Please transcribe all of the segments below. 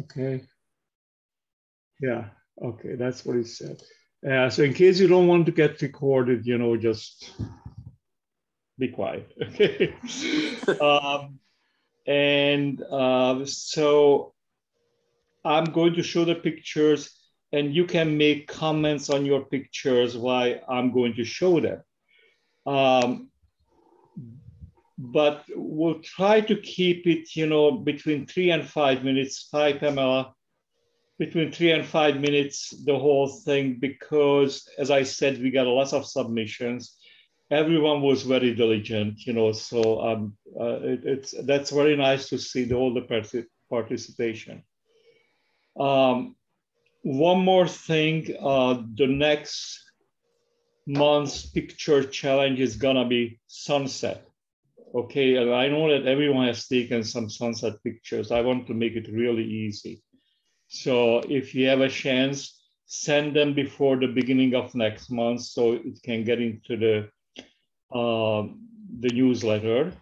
Okay. Yeah. Okay. That's what he said. Uh, so in case you don't want to get recorded, you know, just be quiet. Okay. um, and uh, so I'm going to show the pictures and you can make comments on your pictures while I'm going to show them. Um, but we'll try to keep it, you know, between three and five minutes, five Pamela, between three and five minutes, the whole thing, because as I said, we got a lot of submissions. Everyone was very diligent, you know, so um, uh, it, it's that's very nice to see the, all the participation. Um, one more thing, uh, the next month's picture challenge is gonna be sunset. Okay, and I know that everyone has taken some sunset pictures. I want to make it really easy. So if you have a chance, send them before the beginning of next month so it can get into the uh, the newsletter.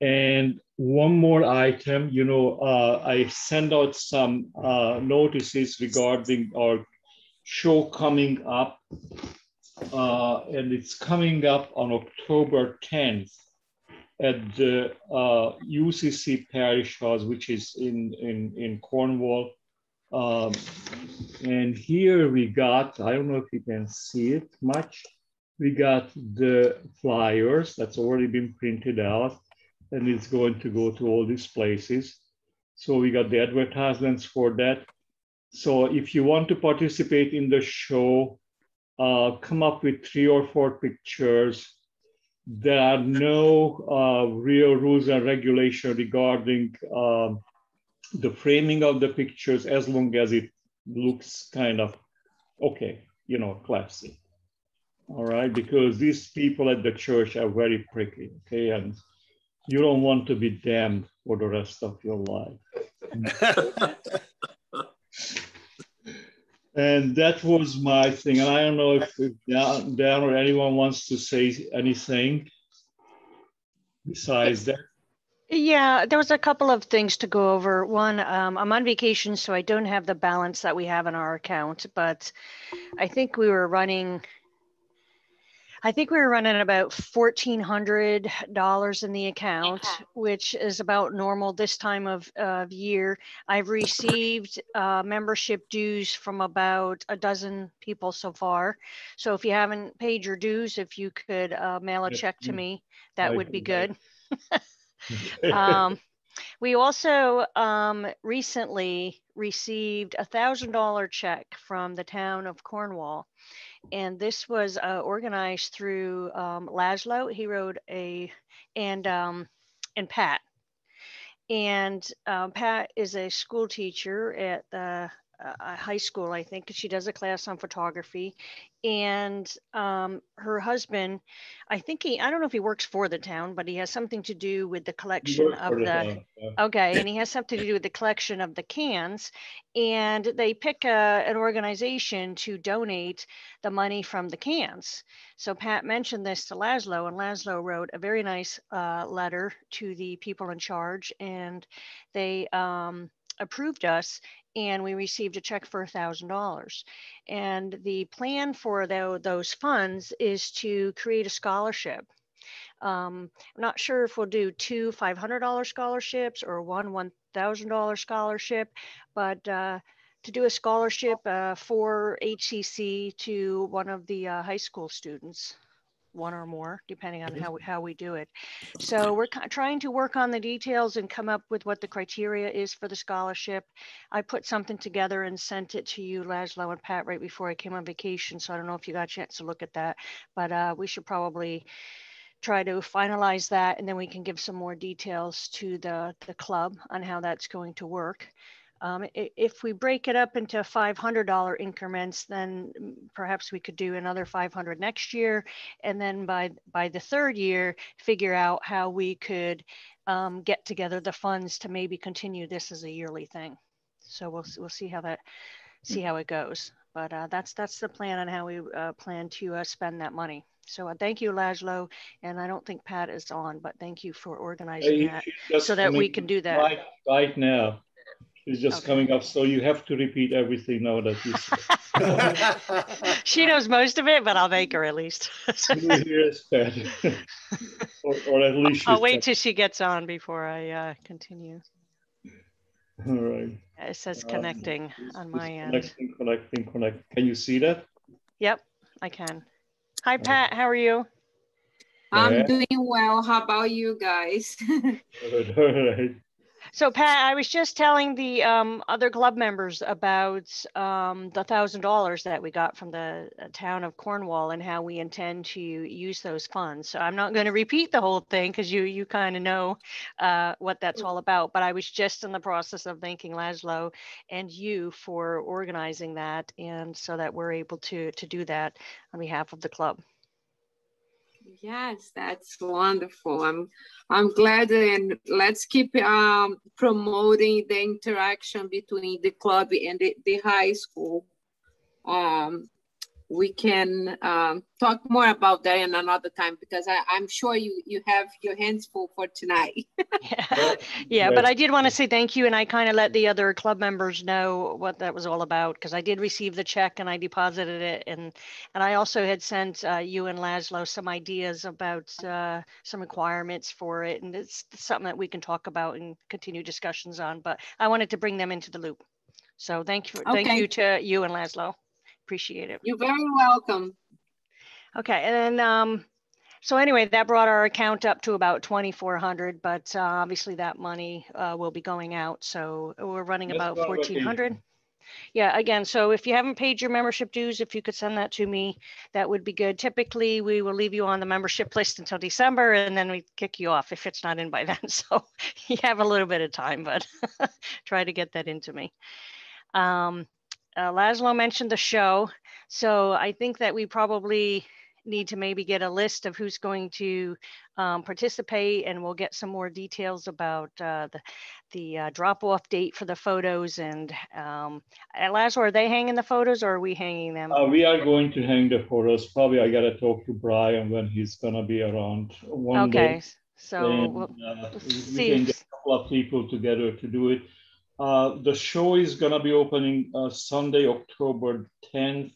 And one more item, you know, uh, I send out some uh, notices regarding our show coming up, uh, and it's coming up on October 10th at the UCC uh, Parish House, which is in, in, in Cornwall. Um, and here we got, I don't know if you can see it much, we got the flyers that's already been printed out and it's going to go to all these places. So we got the advertisements for that. So if you want to participate in the show, uh, come up with three or four pictures. There are no uh, real rules and regulation regarding um, the framing of the pictures as long as it looks kind of okay, you know, classy. All right, because these people at the church are very prickly, okay, and you don't want to be damned for the rest of your life. and that was my thing. And I don't know if, if Dan or anyone wants to say anything besides that. Yeah, there was a couple of things to go over. One, um, I'm on vacation, so I don't have the balance that we have in our account, but I think we were running I think we were running about $1,400 in the account, which is about normal this time of, of year. I've received uh, membership dues from about a dozen people so far. So if you haven't paid your dues, if you could uh, mail a check to me, that would be good. um, we also um, recently received a thousand dollar check from the town of Cornwall and this was uh, organized through um, Laszlo. He wrote a and um, and Pat. And um, Pat is a school teacher at the uh, high school, I think. She does a class on photography, and um, her husband, I think he, I don't know if he works for the town, but he has something to do with the collection of the, the yeah. okay, and he has something to do with the collection of the cans, and they pick a, an organization to donate the money from the cans. So Pat mentioned this to Laszlo, and Laszlo wrote a very nice uh, letter to the people in charge, and they um, approved us and we received a check for $1,000. And the plan for the, those funds is to create a scholarship. Um, I'm not sure if we'll do two $500 scholarships or one $1,000 scholarship, but uh, to do a scholarship uh, for HCC to one of the uh, high school students one or more, depending on how we, how we do it. So we're trying to work on the details and come up with what the criteria is for the scholarship. I put something together and sent it to you, Laszlo and Pat, right before I came on vacation. So I don't know if you got a chance to look at that, but uh, we should probably try to finalize that and then we can give some more details to the, the club on how that's going to work. Um, if we break it up into $500 increments, then perhaps we could do another 500 next year. And then by, by the third year, figure out how we could um, get together the funds to maybe continue this as a yearly thing. So we'll, we'll see how that, see how it goes. But uh, that's, that's the plan on how we uh, plan to uh, spend that money. So uh, thank you, Laszlo. And I don't think Pat is on, but thank you for organizing that so that we can do that. Right, right now. Is just Okay. coming up. So you have to repeat everything now that you said. She knows most of it, but I'll make her at least. Yes, or, or at least I'll she's wait till she gets on before I uh, continue. All right. It says connecting It's- on it's my end. Connecting, connecting, connect. Can you see that? Yep, I can. Hi, Pat. How are you? I'm doing well. How about you guys? Good, All right. So Pat, I was just telling the um, other club members about um, the thousand dollars that we got from the uh, town of Cornwall and how we intend to use those funds. So I'm not going to repeat the whole thing because you you kind of know uh, what that's all about. But I was just in the process of thanking Laszlo and you for organizing that, and so that we're able to to do that on behalf of the club. Yes, that's wonderful. I'm I'm glad and let's keep um, promoting the interaction between the club and the, the high school. Um, we can um, talk more about that in another time because I, I'm sure you you have your hands full for tonight. Yeah, yeah, but I did want to say thank you, and I kind of let the other club members know what that was all about because I did receive the check and I deposited it, and and I also had sent uh, you and Laszlo some ideas about uh, some requirements for it, and it's something that we can talk about and continue discussions on. But I wanted to bring them into the loop, so thank you, thank Okay. you to you and Laszlo, appreciate it. You're very welcome. Okay, and then, um, so anyway, that brought our account up to about twenty-four hundred, but uh, obviously that money uh, will be going out, so we're running That's about fourteen hundred. Yeah, again, so if you haven't paid your membership dues, if you could send that to me, that would be good. Typically, we will leave you on the membership list until December and then we kick you off if it's not in by then. So you have a little bit of time, but try to get that into me. Um, uh, Laszlo mentioned the show. So I think that we probably need to maybe get a list of who's going to um, participate and we'll get some more details about uh, the, the uh, drop off date for the photos and um, uh, Laszlo, are they hanging the photos or are we hanging them? Uh, we are going to hang the photos. Probably I gotta talk to Brian when he's gonna be around one day. Okay, so And, we'll- uh, we can get a couple of people together to do it. Uh, the show is gonna be opening uh, Sunday, October 10th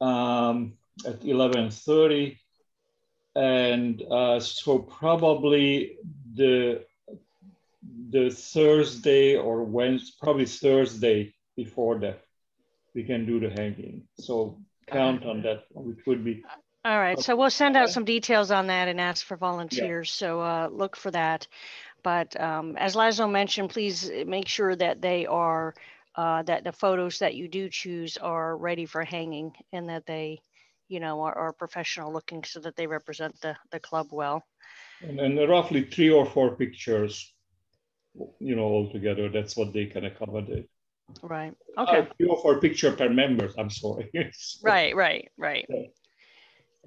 um, at 11:30, and uh, so probably the the Thursday or Wednesday, probably Thursday before that, we can do the hanging. So count on that, which would be All right, so we'll send out some details on that and ask for volunteers, so uh, look for that. But um, as Laszlo mentioned, please uh, make sure that they are, uh, that the photos that you do choose are ready for hanging and that they, you know, are, are professional looking so that they represent the, the club well. And then roughly three or four pictures, you know, altogether. That's what they can accommodate. Right, Uh, okay, three or four picture per member. I'm sorry. So, right, right, right. Okay.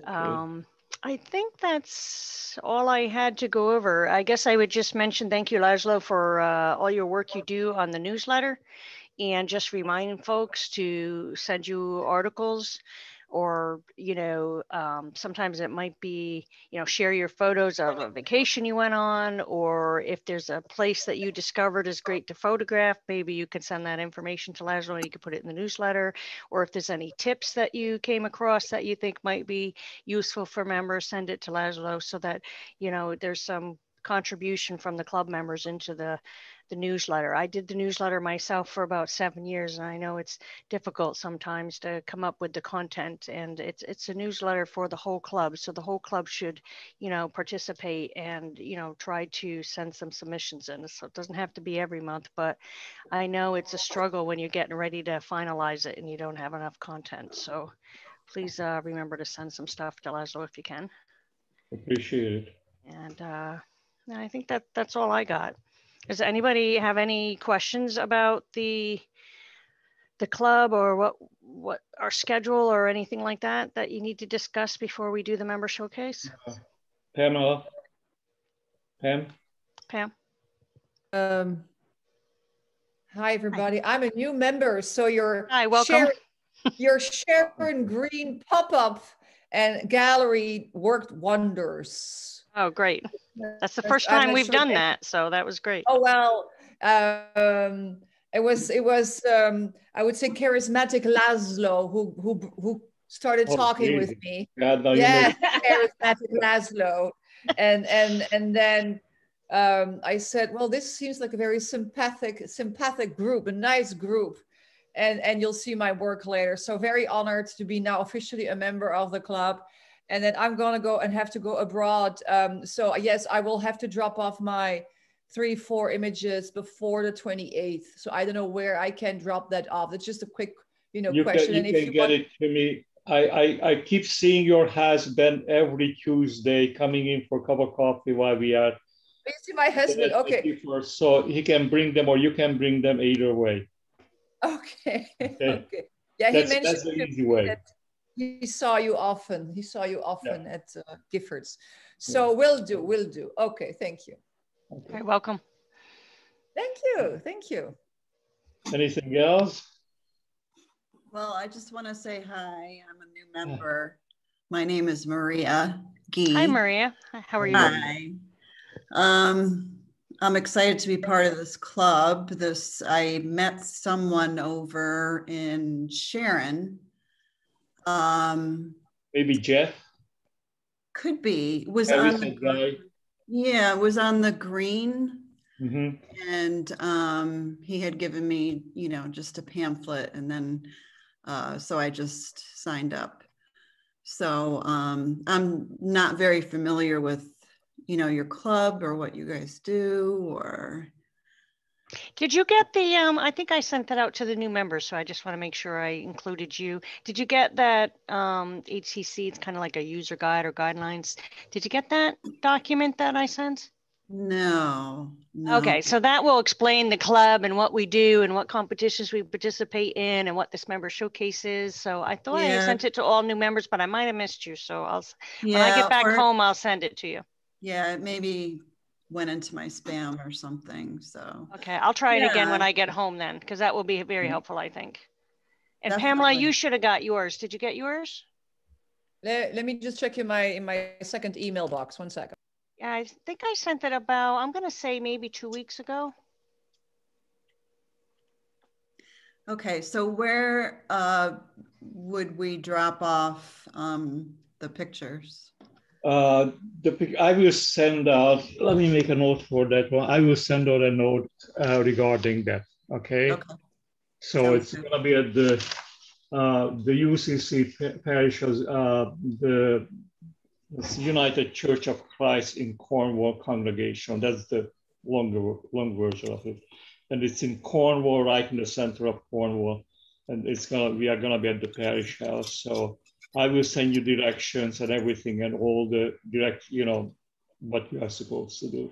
Um, I think that's all I had to go over. I guess I would just mention, thank you, Laszlo, for uh, all your work you do on the newsletter. And just remind folks to send you articles or, you know, um, sometimes it might be, you know, share your photos of a vacation you went on, or if there's a place that you discovered is great to photograph, maybe you can send that information to Laszlo and you can put it in the newsletter. Or if there's any tips that you came across that you think might be useful for members, send it to Laszlo so that, you know, there's some contribution from the club members into the, the newsletter. I did the newsletter myself for about seven years, and I know it's difficult sometimes to come up with the content. And it's it's a newsletter for the whole club, so the whole club should, you know, participate and you know try to send some submissions in. So it doesn't have to be every month, but I know it's a struggle when you're getting ready to finalize it and you don't have enough content. So please uh, remember to send some stuff to Laszlo if you can. Appreciate it. And uh, I think that that's all I got. Does anybody have any questions about the the club or what what our schedule or anything like that that you need to discuss before we do the member showcase? Pamela? Pam? Pam? Um, hi, everybody. I'm a new member, so your Hi, welcome. Sharon, your Sharon Green pop-up and gallery worked wonders. Oh, great. That's the first time we've sure done if- that, so that was great. Oh well, um, it was it was um, I would say charismatic Laszlo who who who started Oh, talking Jesus. with me. Yeah, no, yeah, charismatic Laszlo, and and and then um, I said, well, this seems like a very sympathetic sympathetic group, a nice group, and and you'll see my work later. So very honored to be now officially a member of the club. And then I'm gonna go and have to go abroad. Um, so yes, I will have to drop off my three, four images before the 28th. So I don't know where I can drop that off. It's just a quick, you know, you question. can, and you if can you get want, it to me. I, I, I keep seeing your husband every Tuesday coming in for a cup of coffee while we are. you see my husband. Okay. So he can bring them or you can bring them either way. Okay. Okay. okay. Yeah, he That's, mentioned that's the easy way. that he saw you often. He saw you often at uh, Giffords. So we'll do, we'll do. Okay, thank you. You're welcome. Thank you, thank you. Anything else? Well, I just want to say hi. I'm a new member. My name is Maria Gee. Hi, Maria. How are you? Hi. Um, I'm excited to be part of this club. This I met someone over in Sharon. Um, Maybe Jeff? could be was on the yeah was on the green Mhm. and um, he had given me, you know, just a pamphlet, and then uh, so I just signed up. So um, I'm not very familiar with, you know, your club or what you guys do, or Did you get the, um, I think I sent that out to the new members, so I just want to make sure I included you. Did you get that, um, HCC, it's kind of like a user guide or guidelines. Did you get that document that I sent? no, no. Okay, so that will explain the club and what we do and what competitions we participate in and what this member showcase is. So I thought I sent it to all new members, but I might have missed you. So I'll, s- when I get back or- home, I'll send it to you. Yeah, maybe went into my spam or something. So Okay, I'll try it again when I get home then, because that will be very Mhm. helpful, I think. And Pamela, you should have got yours. Did you get yours? Let, let me just check in my in my second email box. One second. Yeah, I think I sent it about, I'm gonna say maybe two weeks ago. okay, so where uh, would we drop off um, the pictures? Uh, the, I will send out, let me make a note for that one. I will send out a note uh, regarding that, okay? Okay. So Sounds it's gonna be at the, uh, the UCC parish, uh, the United Church of Christ in Cornwall congregation. That's the longer, long version of it. And it's in Cornwall, right in the center of Cornwall. And it's gonna, we are gonna be at the parish house. So I will send you directions and everything and all the direct, you know, what you are supposed to do.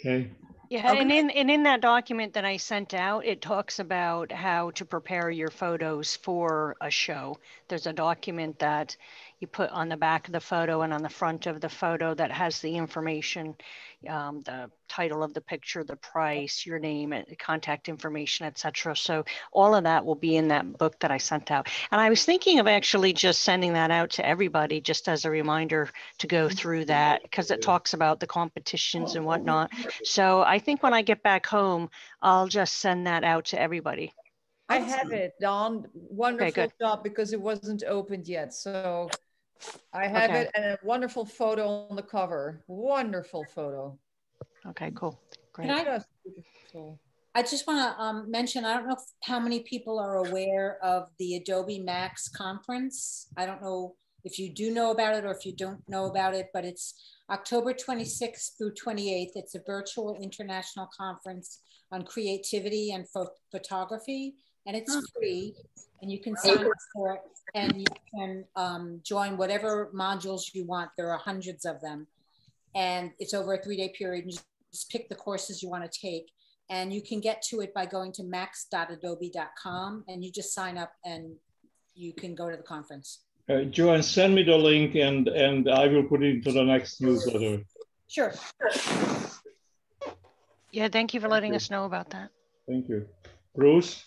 Okay? Yeah, and in, and in that document that I sent out, it talks about how to prepare your photos for a show. There's a document that you put on the back of the photo and on the front of the photo that has the information, um, the title of the picture, the price, your name, contact information, etc. So all of that will be in that book that I sent out. And I was thinking of actually just sending that out to everybody, just as a reminder to go through that, because it talks about the competitions and whatnot. So I think when I get back home, I'll just send that out to everybody. I have it, Don. Wonderful good. job because it wasn't opened yet. So I have Okay. it and a wonderful photo on the cover. Wonderful photo. Okay, cool. Great. Can I, Just. I just want to um, mention, I don't know if- how many people are aware of the Adobe Max conference. I don't know if you do know about it or if you don't know about it, but it's October 26th through 28th. It's a virtual international conference on creativity and pho- photography, and it's Oh. free. And you can sign up for it and you can um, join whatever modules you want. There are hundreds of them. And it's over a three day period. And you just pick the courses you want to take and you can get to it by going to max.adobe.com and you just sign up and you can go to the conference. Uh, Joanne, send me the link and, and I will put it into the next newsletter. Sure. Yeah, thank you for letting you. us know about that. Thank you. Bruce?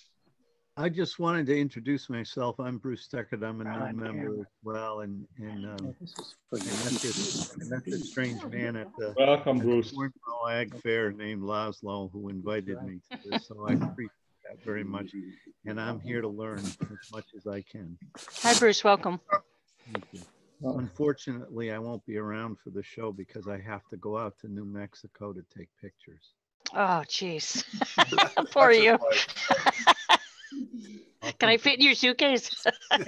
I just wanted to introduce myself. I'm Bruce Deckard. I'm a God, new member as well. And, and um, I met this, I met this strange man at the Welcome, at the Bruce. Cornwall Ag Fair named Laszlo who invited me to this. So I appreciate that very much. And I'm here to learn as much as I can. Hi, Bruce. Welcome. Thank you. Unfortunately, I won't be around for the show because I have to go out to New Mexico to take pictures. Oh, jeez. Poor you. Can I fit in your suitcase?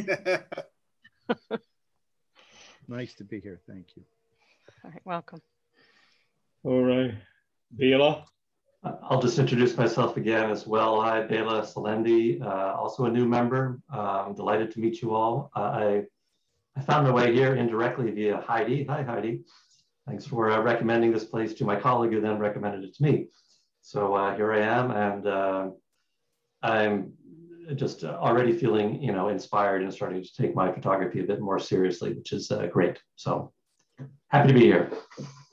nice to be here. Thank you. All right, welcome. All right. Bela? I'll just introduce myself again as well. Hi, Bela Salendi, uh, also a new member. Uh, I'm delighted to meet you all. Uh, I, I found my way here indirectly via Heidi. Hi, Heidi. Thanks for uh, recommending this place to my colleague who then recommended it to me. So uh, here I am, and uh, I'm just already feeling, you know, inspired and starting to take my photography a bit more seriously, which is great. So happy to be here.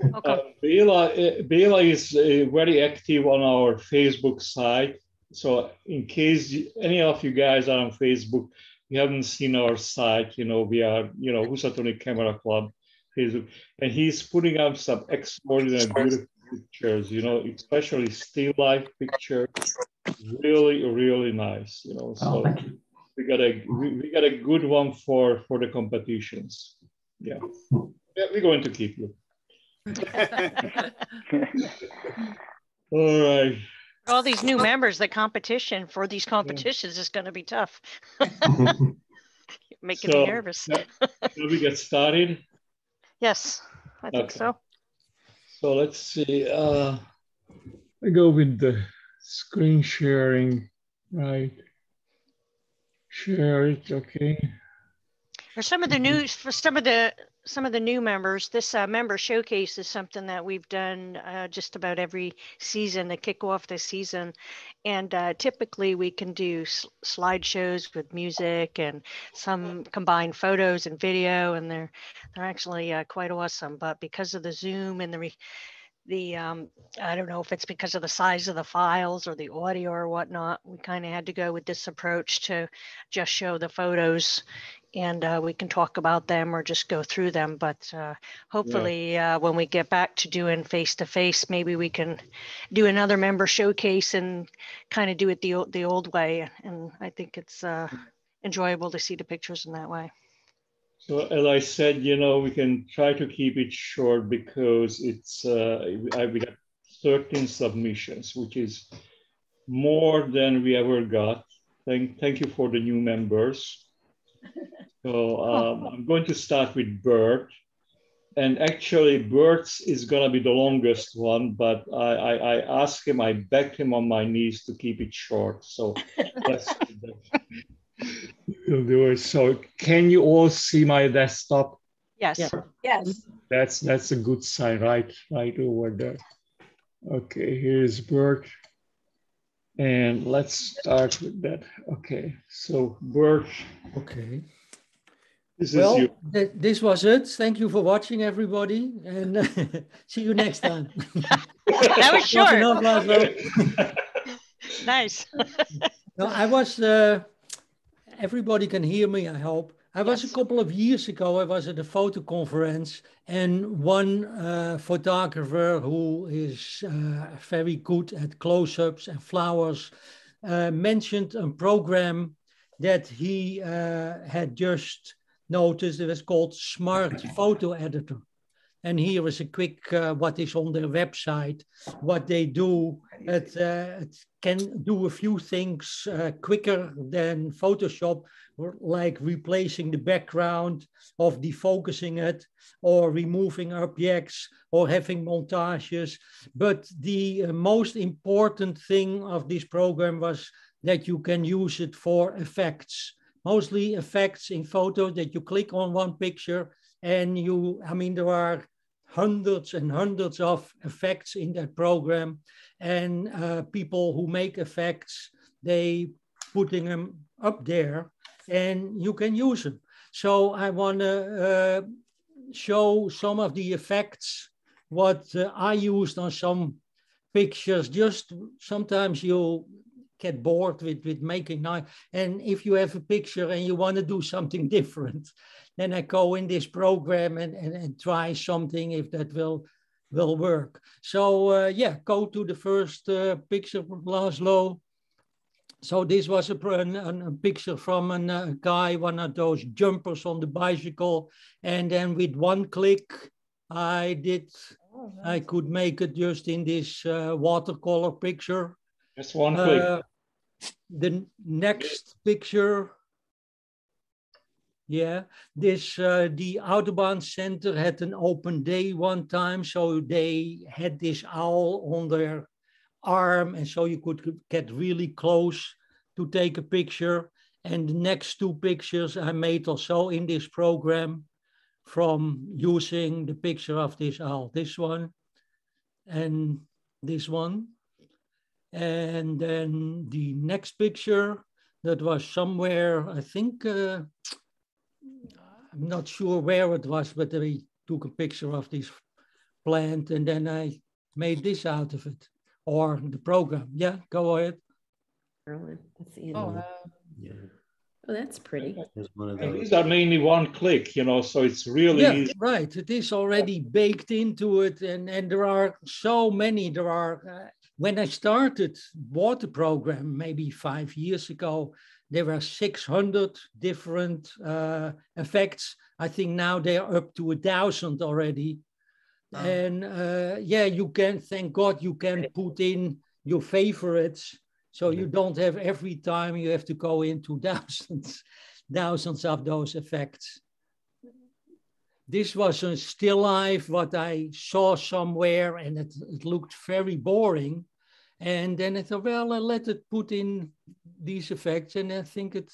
Okay. Uh, Bela, uh, Bela is uh, very active on our Facebook site. So in case any of you guys are on Facebook, you haven't seen our site, you know, we are, you know, Housatonic Camera Club Facebook, and he's putting up some extraordinary beautiful pictures, you know, especially still life pictures, really, really nice, you know. Oh, so oh, we got a we, we got a good one for for the competitions. Yeah. Yeah we're going to keep you. All right. All these new members, the competition for these competitions yeah. is going to be tough. Making so, me nervous. Shall we get started? Yes, I think okay. so. So let's see. Uh, I go with the screen sharing, right? Share it, okay. For some of the news, for some of the some of the new members, this uh, member showcase is something that we've done uh, just about every season to kick off the season. And uh, typically we can do slideshows with music and some combined photos and video, and they're they're actually uh, quite awesome. But because of the Zoom and the the um, I don't know if it's because of the size of the files or the audio or whatnot, we kind of had to go with this approach to just show the photos and uh, we can talk about them or just go through them. But uh, hopefully, yeah. uh, when we get back to doing face to face, maybe we can do another member showcase and kind of do it the the old way. And I think it's uh, enjoyable to see the pictures in that way. So as I said, you know, we can try to keep it short because it's uh, we got 13 submissions, which is more than we ever got. Thank, thank you for the new members. So um, I'm going to start with Bert. And actually, Bert's is going to be the longest one, but I, I, I asked him, I begged him on my knees to keep it short. So let's do it. So can you all see my desktop? Yes. Yeah. Yes. That's that's a good sign, right? Right over there. Okay, here's Bert. And let's start with that. Okay, so Bert. Okay. This well, th this was it. Thank you for watching, everybody, and uh, see you next time. that was short. enough, nice. no, I was. Uh, everybody can hear me. I hope. I was yes. a couple of years ago. I was at a photo conference, and one uh, photographer who is uh, very good at close-ups and flowers uh, mentioned a program that he uh, had just noticed. It was called Smart Photo Editor. And here is a quick uh, what is on their website, what they do. It, uh, it can do a few things uh, quicker than Photoshop, like replacing the background, of defocusing it, or removing objects, or having montages. But the uh, most important thing of this program was that you can use it for effects mostly effects in photo that you click on one picture and you, I mean, there are hundreds and hundreds of effects in that program and uh, people who make effects, they putting them up there and you can use them. So I want to uh, show some of the effects, what uh, I used on some pictures. Just sometimes you get bored with, with making nice. And if you have a picture and you want to do something different, then I go in this program and, and, and try something if that will will work. So uh, yeah, go to the first uh, picture, Laszlo. so this was a, a, a picture from a uh, guy, one of those jumpers on the bicycle. And then with one click, I did, oh, nice. I could make it just in this uh, watercolor picture. Just one click. Uh, the next picture, yeah, this uh, the Audubon Center had an open day one time, so they had this owl on their arm, and so you could get really close to take a picture. And the next two pictures I made also in this program from using the picture of this owl, this one and this one. And then the next picture that was somewhere, I think, uh, I'm not sure where it was, but they took a picture of this plant and then I made this out of it or the program. Yeah, go ahead. That's the oh, uh, yeah. Oh, that's pretty. These are mainly one click, you know, so it's really yeah, easy. right. It is already baked into it, and and there are so many. There are. When I started water program maybe five years ago, there were 600 different uh, effects. I think now they are up to a thousand already. And uh, yeah, you can, thank God, you can put in your favorites. So you don't have every time you have to go into thousands, thousands of those effects. This was a still life, what I saw somewhere, and it, it looked very boring. And then I thought, well, I let it put in these effects, and I think it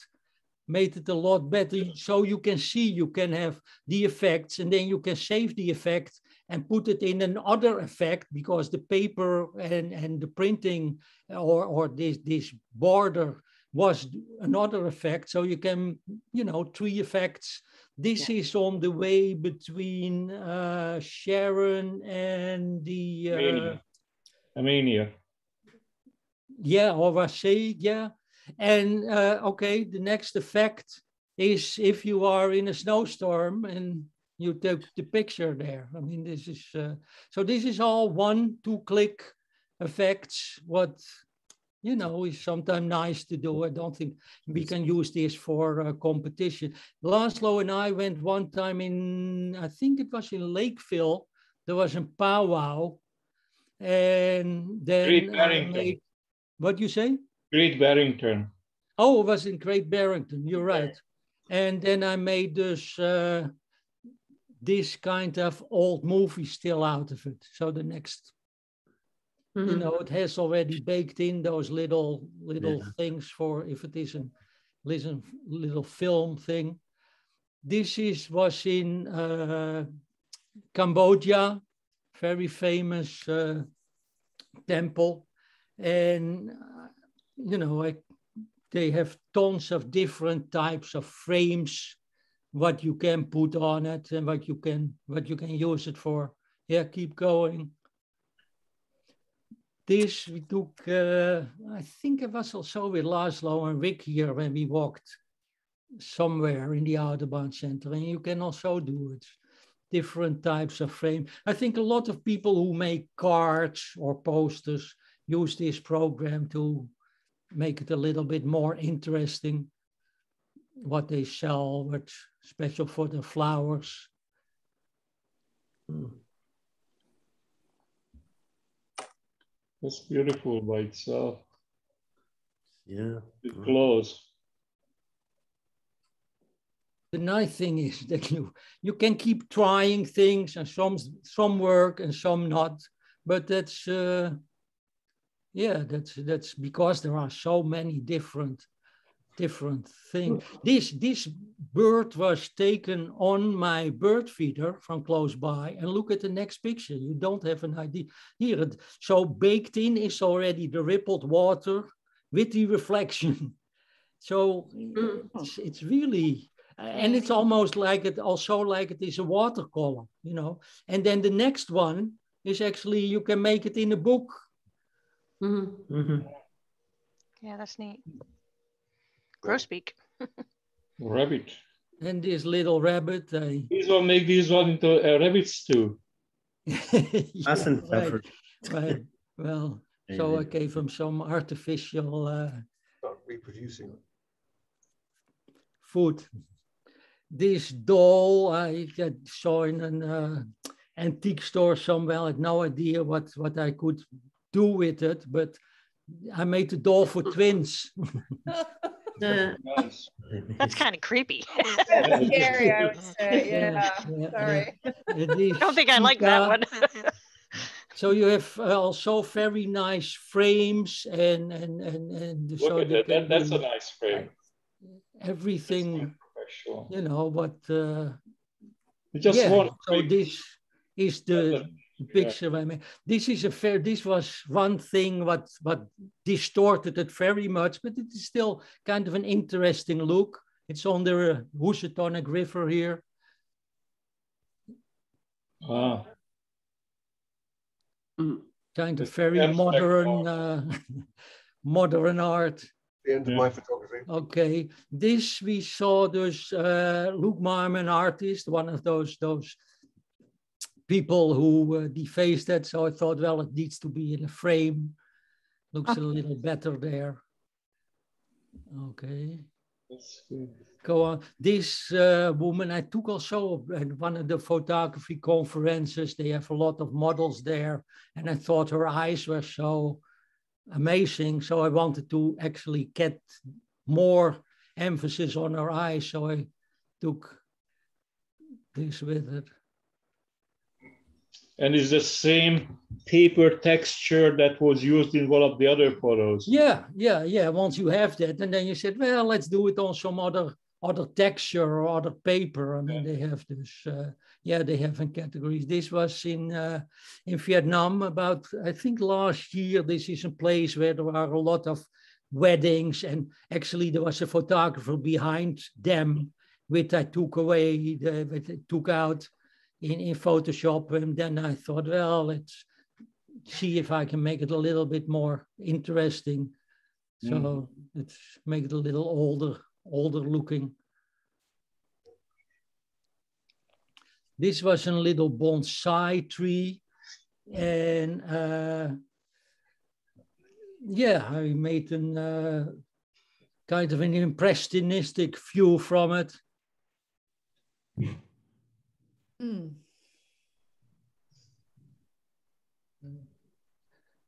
made it a lot better. So you can see, you can have the effects, and then you can save the effect and put it in another effect because the paper and, and the printing or, or this, this border was another effect. So you can, you know, three effects. This yeah. is on the way between uh, Sharon and the... Uh, Amenia. Amenia. Yeah, or Wassaic, yeah. And uh, okay, the next effect is if you are in a snowstorm and you took the picture there. I mean, this is, uh, so this is all one, two click effects, what, you know, is sometimes nice to do. I don't think we can use this for uh, competition. Laszlo and I went one time in, I think it was in Lakeville, there was a powwow. And then Great Barrington. Made, what you say? Great Barrington. Oh, it was in Great Barrington, you're right. And then I made this, uh, this kind of old movie still out of it. So the next, mm-hmm. you know, it has already baked in those little little yeah. things for if it is a little, little film thing. This is was in uh, Cambodia, very famous uh, temple, and uh, you know, I, they have tons of different types of frames what you can put on it and what you can what you can use it for. Yeah, keep going. This we took, uh, I think it was also with Laszlo and Rick here when we walked somewhere in the Audubon Center, and you can also do it. Different types of frame. I think a lot of people who make cards or posters use this program to make it a little bit more interesting what they sell, what's special for the flowers. Hmm. That's beautiful by itself. Yeah. It glows. The nice thing is that you you can keep trying things and some some work and some not, but that's uh, yeah that's that's because there are so many different different thing. Hmm. This, this bird was taken on my bird feeder from close by and look at the next picture. You don't have an idea. Here, it, so baked in is already the rippled water with the reflection. So hmm. it's, it's really, and it's almost like it, also like it is a watercolor, you know. And then the next one is actually, you can make it in a book. Mm -hmm. Mm -hmm. Yeah, that's neat. Grosbeak. rabbit. And this little rabbit. I... This one make this one into a rabbit stew. yeah, right, right. Well, so I gave him some artificial uh, reproducing? Food. This doll I saw in an uh, antique store somewhere. I had no idea what, what I could do with it, but I made the doll for twins. That's kind of creepy. scary, I would say. Yeah. yeah. Sorry. I don't think I like that one. so you have also very nice frames and and and, and Look so at that. that. That's a nice frame. Everything, you know, what. Uh, just yeah, one. So this is the picture I made. This is a fair, this was one thing what, what distorted it very much, but it is still kind of an interesting look. It's on the Housatonic River here. Ah. Kind of very modern, uh, modern art. The end of my photography. Okay, this we saw dus uh, Luke Marmon, artist, one of those those people who uh, defaced it. So I thought, well, it needs to be in a frame. Looks a little better there. Okay. Go on. This uh, woman I took also at one of the photography conferences. They have a lot of models there. And I thought her eyes were so amazing. So I wanted to actually get more emphasis on her eyes. So I took this with it. And it's the same paper texture that was used in one of the other photos. Yeah, yeah, yeah. Once you have that, and then you said, well, let's do it on some other other texture or other paper. I mean, they have this. Uh, yeah, they have in categories. This was in uh, in Vietnam about I think last year. This is a place where there are a lot of weddings, and actually there was a photographer behind them, which I took away, the, which I took out in, in Photoshop. And then I thought, well, let's see if I can make it a little bit more interesting. So Mm. let's make it a little older, older looking. This was a little bonsai tree. And uh, yeah, I made an uh, kind of an impressionistic view from it. Mm.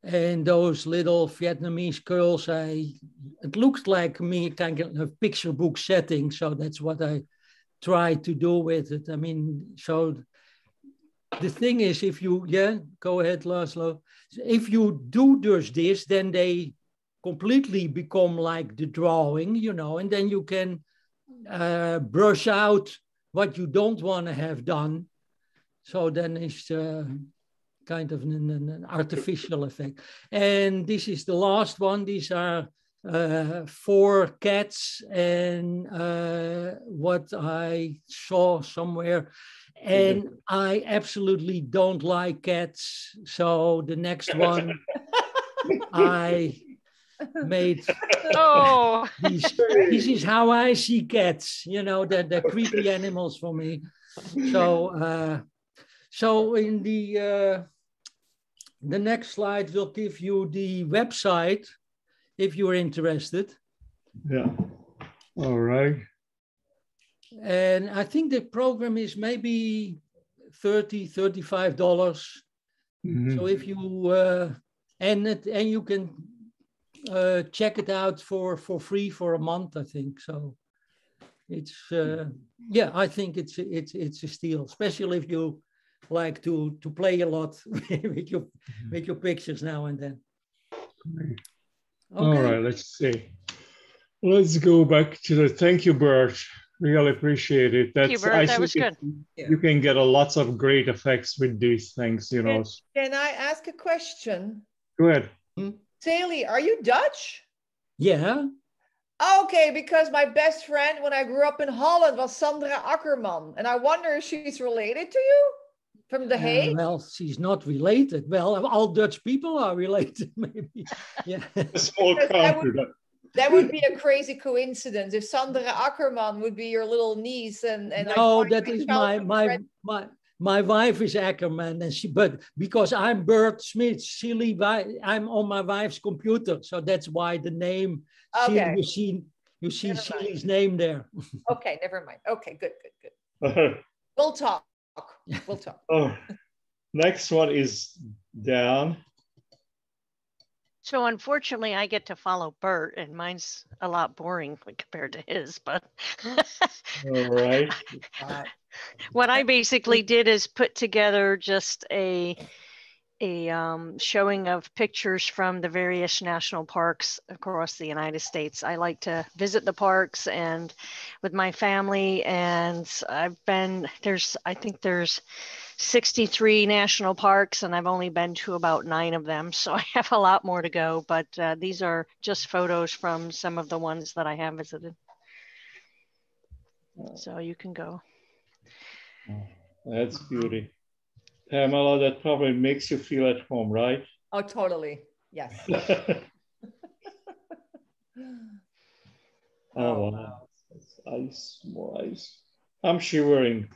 and those little Vietnamese girls, I it looks like me kind of a picture book setting, so that's what I try to do with it. I mean, so the thing is, if you yeah, go ahead, Laszlo. If you do just this, then they completely become like the drawing, you know, and then you can uh, brush out what you don't want to have done. So then it's uh, kind of an, an, artificial effect. And this is the last one. These are uh, four cats and uh, what I saw somewhere. And I absolutely don't like cats. So the next one I made Oh, these, this is how I see cats, you know, they're, they're creepy animals for me. So, uh, so in the, uh, the next slide will give you the website if you're interested. Yeah. All right. And I think the program is maybe 30 $35. dollars Mhm. So if you, uh, and, it, and you can uh, check it out for, for free for a month, I think. So it's, uh, yeah, I think it's, it's, it's a steal, especially if you like to, to play a lot with your, with your pictures now and then. All right, let's see. Let's go back to the thank you, Bert. Really appreciate it. Thank you, That's Bert. I That was good. it- You can get a lots of great effects with these things, you know. Can I ask a question? Go ahead. Saley, are you Dutch? Yeah. Okay, because my best friend when I grew up in Holland was Sandra Ackerman. And I wonder if she's related to you from The Uh, Hague? well, she's not related. Well, all Dutch people are related, maybe. Yeah. A small Because that country. would- That would be a crazy coincidence if Sandra Ackerman would be your little niece and, and I no, find that my my my friend- my my wife is Ackerman, and she. But because I'm Bert Smith, silly, wi- I'm on my wife's computer, so that's why the name Okay. You see, you see Sheila's name there. okay, never mind. Okay, good, good, good. we'll talk. We'll talk. Oh, next one is down. So unfortunately, I get to follow Bert, and mine's a lot boring compared to his. But all right. What I basically did is put together just a a um, showing of pictures from the various national parks across the United States. I like to visit the parks and with my family, and I've been there's I think there's 63 national parks, and I've only been to about nine of them. So I have a lot more to go, but uh, these are just photos from some of the ones that I have visited. So you can go. That's beauty. Pamela, that probably makes you feel at home, right? Oh, totally. Yes. oh, wow. That's ice, more ice. I'm shivering.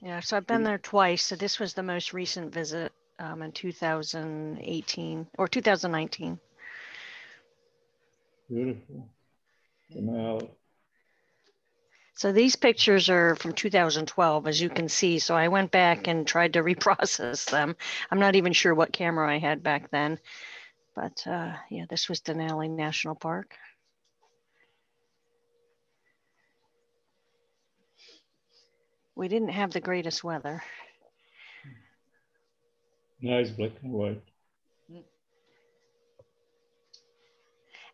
Yeah, so I've been there twice. So this was the most recent visit um, in 2018 or 2019. Beautiful. Now, so these pictures are from 2012, as you can see. So I went back and tried to reprocess them. I'm not even sure what camera I had back then. But uh, yeah, this was Denali National Park. we didn't have the greatest weather. Nice black and white.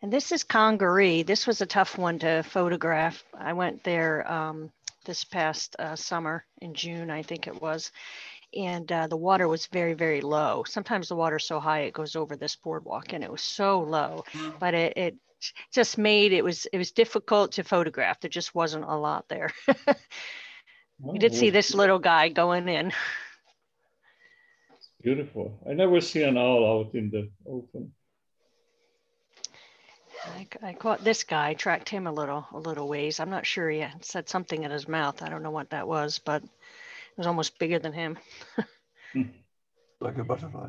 And this is Congaree. This was a tough one to photograph. I went there um, this past uh, summer in June, I think it was. And uh, the water was very, very low. Sometimes the water's so high it goes over this boardwalk, and it was so low. But it, it just made it was it was difficult to photograph. There just wasn't a lot there. We did see this little guy going in. Beautiful. I never see an owl out in the open. I, I caught this guy, tracked him a little, a little ways. I'm not sure he said something in his mouth. I don't know what that was, but it was almost bigger than him. like a butterfly.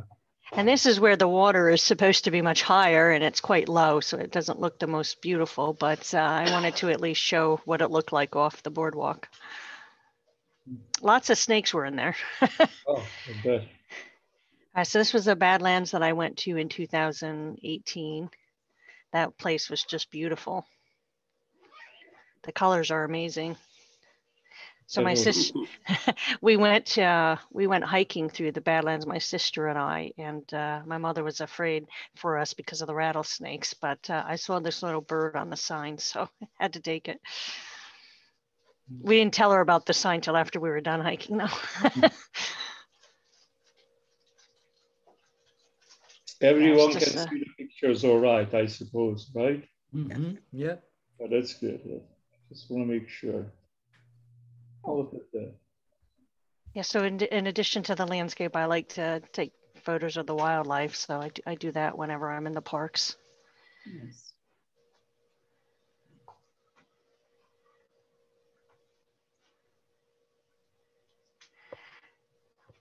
And this is where the water is supposed to be much higher and it's quite low, so it doesn't look the most beautiful, but uh, I wanted to at least show what it looked like off the boardwalk. Lots of snakes were in there. oh, I. Uh, so this was the Badlands that I went to in 2018. That place was just beautiful. The colors are amazing. So my sister, we went uh, we went hiking through the Badlands, my sister and I, and uh, my mother was afraid for us because of the rattlesnakes. But uh, I saw this little bird on the sign, so I had to take it. We didn't tell her about the sign till after we were done hiking though. Everyone can see the pictures all right, I suppose, right? Mm -hmm. Yeah. Oh, that's good. Yeah. Just want to make sure. Oh, look at that. Yeah, so in, in addition to the landscape, I like to take photos of the wildlife. So I do, I do that whenever I'm in the parks. Yes.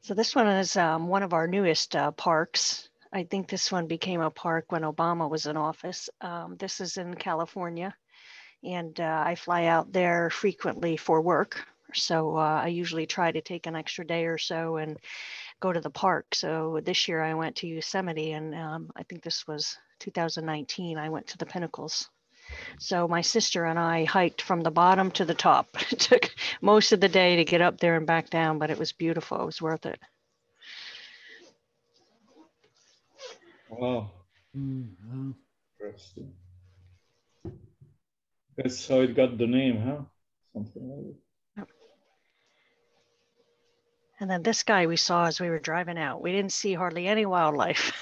So this one is um, one of our newest uh, parks. I think this one became a park when Obama was in office. Um, this is in California, and uh, I fly out there frequently for work. So uh, I usually try to take an extra day or so and go to the park. So this year I went to Yosemite, and um, I think this was 2019. I went to the Pinnacles. So my sister and I hiked from the bottom to the top. It took most of the day to get up there and back down, but it was beautiful. It was worth it. Wow. Mm-hmm. Interesting. That's how it got the name, huh? Something like it. And then this guy we saw as we were driving out, we didn't see hardly any wildlife.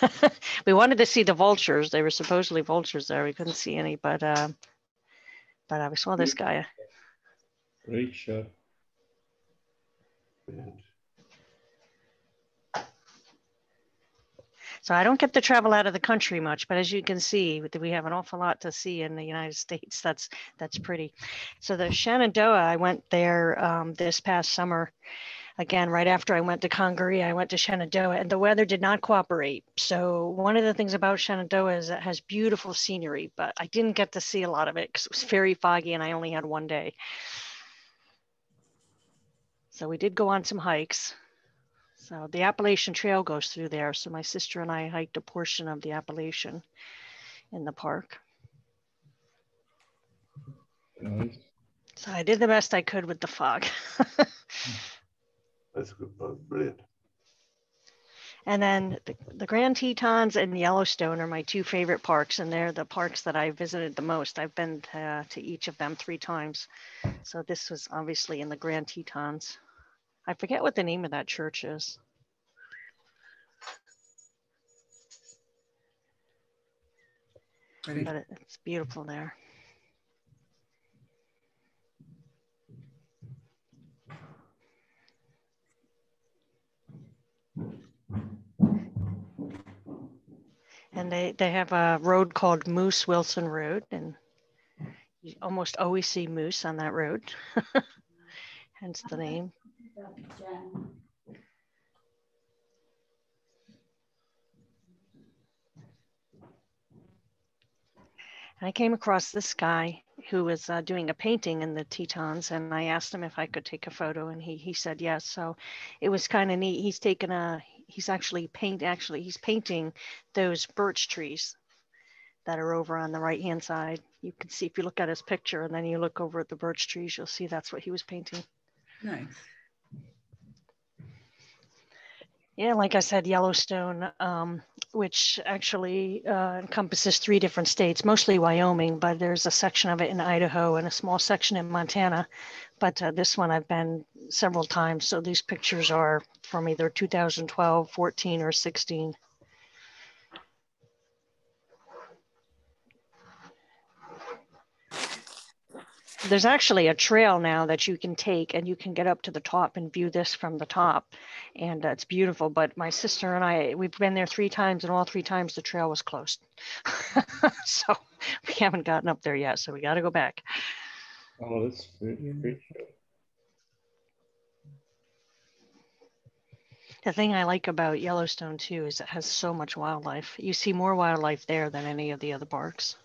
we wanted to see the vultures. They were supposedly vultures there. We couldn't see any, but uh, but uh, we saw this guy. Great shot. So I don't get to travel out of the country much, but as you can see, we have an awful lot to see in the United States. That's that's pretty. So the Shenandoah, I went there um, this past summer again, right after I went to Congaree, I went to Shenandoah and the weather did not cooperate. So one of the things about Shenandoah is it has beautiful scenery, but I didn't get to see a lot of it because it was very foggy and I only had one day. So we did go on some hikes. So the Appalachian Trail goes through there. So my sister and I hiked a portion of the Appalachian in the park. Nice. So I did the best I could with the fog. That's good. Brilliant. And then the, the Grand Tetons and Yellowstone are my two favorite parks, and they're the parks that I visited the most. I've been to, to each of them three times. So this was obviously in the Grand Tetons. I forget what the name of that church is. Ready? But it's beautiful there. And they, they have a road called Moose Wilson Road, and you almost always see moose on that road. Hence the name. And I came across this guy who was uh, doing a painting in the Tetons, and I asked him if I could take a photo, and he he said yes. So it was kind of neat. He's taken a he's actually paint actually he's painting those birch trees that are over on the right hand side. You can see if you look at his picture, and then you look over at the birch trees, you'll see that's what he was painting. Nice. Yeah, like I said, Yellowstone, um, which actually uh, encompasses three different states, mostly Wyoming, but there's a section of it in Idaho and a small section in Montana. But uh, this one I've been several times. So these pictures are from either 2012, 14, or 16. There's actually a trail now that you can take and you can get up to the top and view this from the top. And uh, it's beautiful but my sister and i we've been there three times and all three times the trail was closed. So we haven't gotten up there yet so we got to go back. Oh, that's great. the thing i like about yellowstone too is it has so much wildlife. You see more wildlife there than any of the other parks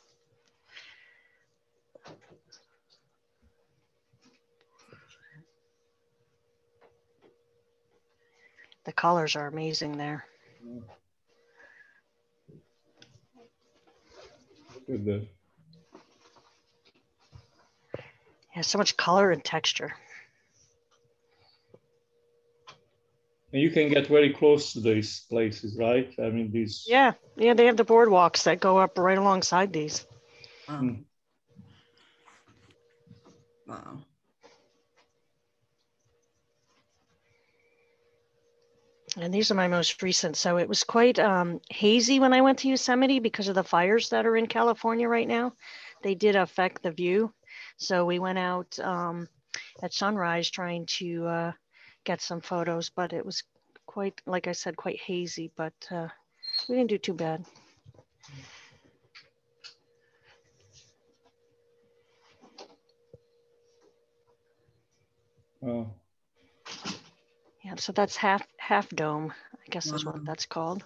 the colors are amazing there. Look at that. Yeah, so much color and texture. And you can get very close to these places, right? I mean, these. Yeah, yeah, they have the boardwalks that go up right alongside these. Wow. Mm. Wow. And these are my most recent. So it was quite um, hazy when I went to Yosemite because of the fires that are in California right now. They did affect the view. So we went out um, at sunrise trying to uh, get some photos, but it was quite, like I said, quite hazy, but uh, we didn't do too bad. Oh, Yeah, so that's half half dome, I guess is what that's called.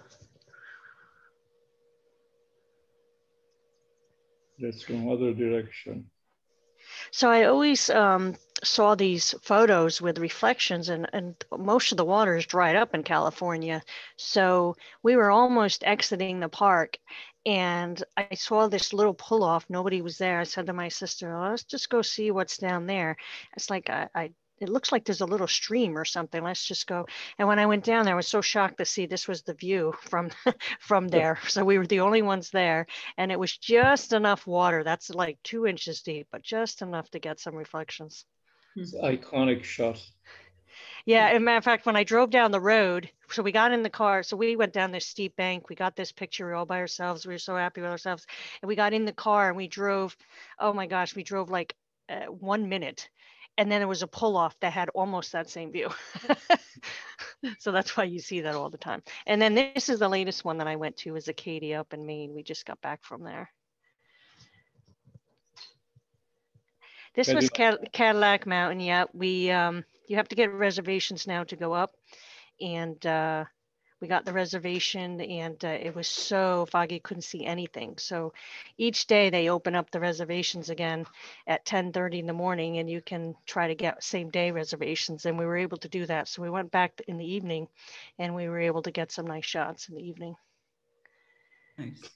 that's from other direction. So I always um, saw these photos with reflections, and, and most of the water is dried up in California. So we were almost exiting the park, and I saw this little pull off. Nobody was there. I said to my sister, "Oh, "Let's just go see what's down there." It's like I, I it looks like there's a little stream or something. Let's just go. And when I went down there, I was so shocked to see this was the view from from there. So we were the only ones there, and it was just enough water. That's like two inches deep, but just enough to get some reflections. It's iconic shot. Yeah, as a matter of fact, when I drove down the road, so we got in the car. So we went down this steep bank. We got this picture all by ourselves. We were so happy with ourselves. And we got in the car and we drove. Oh my gosh, we drove like uh, one minute. And then there was a pull off that had almost that same view. so that's why you see that all the time. And then this is the latest one that I went to is Acadia up in Maine. We just got back from there. This was Cad- Cadillac Mountain. Yeah, we um, you have to get reservations now to go up. And uh, we got the reservation and uh, it was so foggy, couldn't see anything. So each day they open up the reservations again at 10:30 in the morning and you can try to get same day reservations. And we were able to do that. So we went back in the evening and we were able to get some nice shots in the evening. Nice.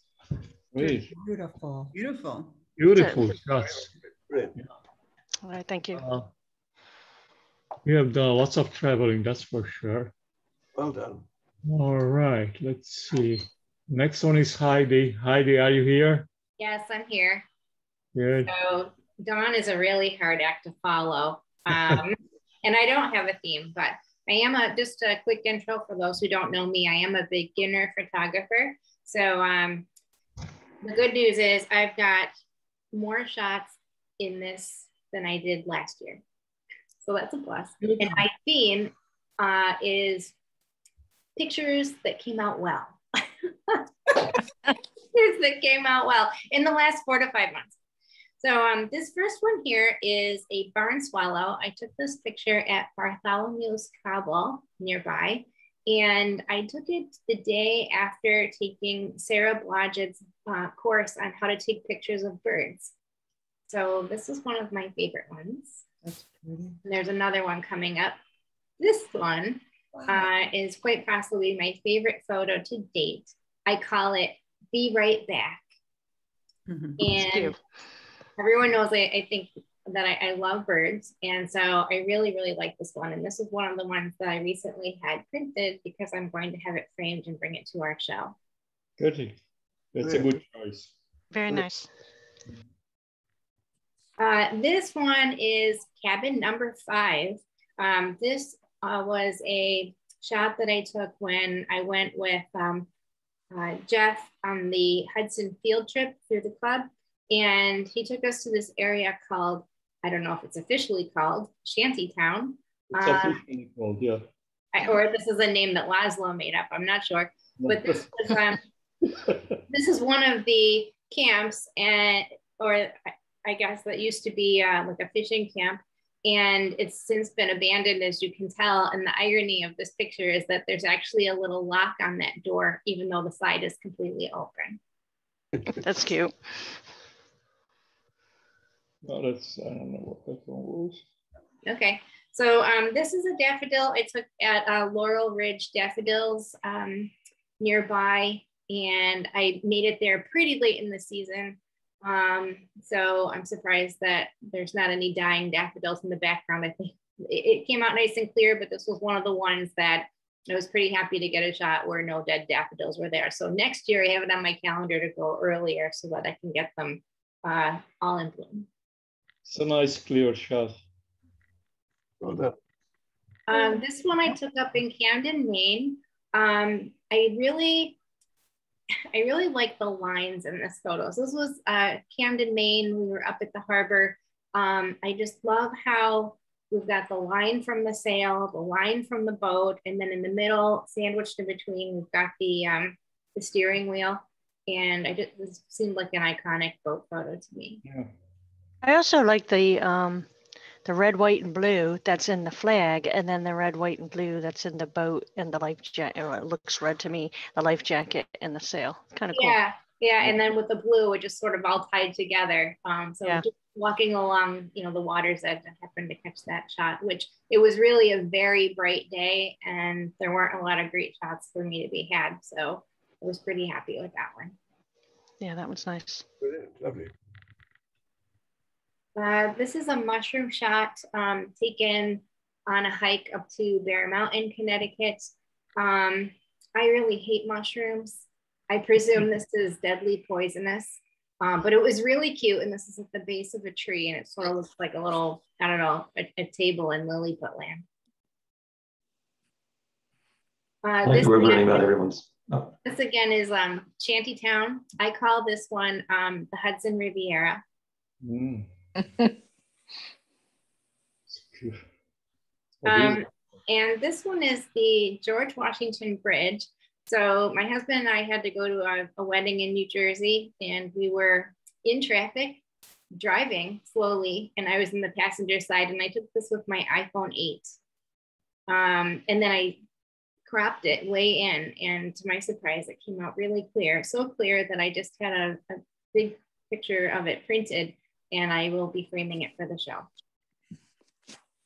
Great. Beautiful. Beautiful. Beautiful shots. All right, thank you. Uh, you have done lots of traveling, that's for sure. Well done. All right, let's see. Next one is Heidi. Heidi, are you here? Yes, I'm here. Good. So Dawn is a really hard act to follow. Um, and I don't have a theme, but I am a just a quick intro for those who don't know me. I am a beginner photographer. So um, the good news is I've got more shots in this than I did last year. So that's a plus. And my theme uh, is pictures that came out well. pictures that came out well in the last four to five months. So um, this first one here is a barn swallow. I took this picture at Bartholomew's Cobble nearby. And I took it the day after taking Sarah Blodgett's uh, course on how to take pictures of birds. So this is one of my favorite ones. That's pretty. And there's another one coming up. This one uh, is quite possibly my favorite photo to date. I call it Be Right Back. And everyone knows I, I think that I, I love birds. And so I really, really like this one. And this is one of the ones that I recently had printed because I'm going to have it framed and bring it to our show. Good. That's a good choice. Very nice. Uh, this one is cabin number five. Um, this uh, was a shot that I took when I went with um, uh, Jeff on the Hudson field trip through the club. And he took us to this area called, I don't know if it's officially called Shantytown. It's Uh, officially called, yeah. I- or this is a name that Laszlo made up. I'm not sure. But this was um, this is one of the camps, and or I- guess that used to be uh, like a fishing camp, and it's since been abandoned, as you can tell. And the irony of this picture is that there's actually a little lock on that door, even though the slide is completely open. That's cute. No, that's, I don't know what that one was. Okay, so um, this is a daffodil I took at uh, Laurel Ridge Daffodils um, nearby, and I made it there pretty late in the season. Um, so I'm surprised that there's not any dying daffodils in the background. I think it, it came out nice and clear, but this was one of the ones that I was pretty happy to get a shot where no dead daffodils were there. So next year I have it on my calendar to go earlier so that I can get them uh, all in bloom. It's a nice clear shot. Well done. Um, this one I took up in Camden, Maine. Um, I really, I really like the lines in this photo. So this was uh, Camden, Maine. We were up at the harbor. Um, I just love how we've got the line from the sail, the line from the boat, and then in the middle, sandwiched in between, we've got the um, the steering wheel. And I just this seemed like an iconic boat photo to me. Yeah. I also like the um, the red, white, and blue that's in the flag, and then the red, white, and blue that's in the boat and the life jacket. Or it looks red to me. The life jacket and the sail, kind of cool. Yeah, yeah, and then with the blue, it just sort of all tied together. Um, so Yeah. just walking along, you know, the water's edge, I happened to catch that shot, which it was really a very bright day, and there weren't a lot of great shots for me to be had. So I was pretty happy with that one. Yeah, that one's nice. Brilliant. Lovely. Uh, this is a mushroom shot um, taken on a hike up to Bear Mountain, Connecticut. Um, I really hate mushrooms. I presume this is deadly poisonous, um, but it was really cute. And this is at the base of a tree, and it sort of looks like a little, I don't know, a, a table in Lilliput land. Uh, I this we're again- learning about everyone's. Oh, this again is um, Shantytown. I call this one um, the Hudson Riviera. Mm. Um, and this one is the George Washington Bridge. So my husband and I had to go to a, a wedding in New Jersey, and we were in traffic. driving slowly and I was in the passenger side and I took this with my iPhone 8. Um, and then I cropped it way in and to my surprise it came out really clear so clear that i just had a, a big picture of it printed and i will be framing it for the show.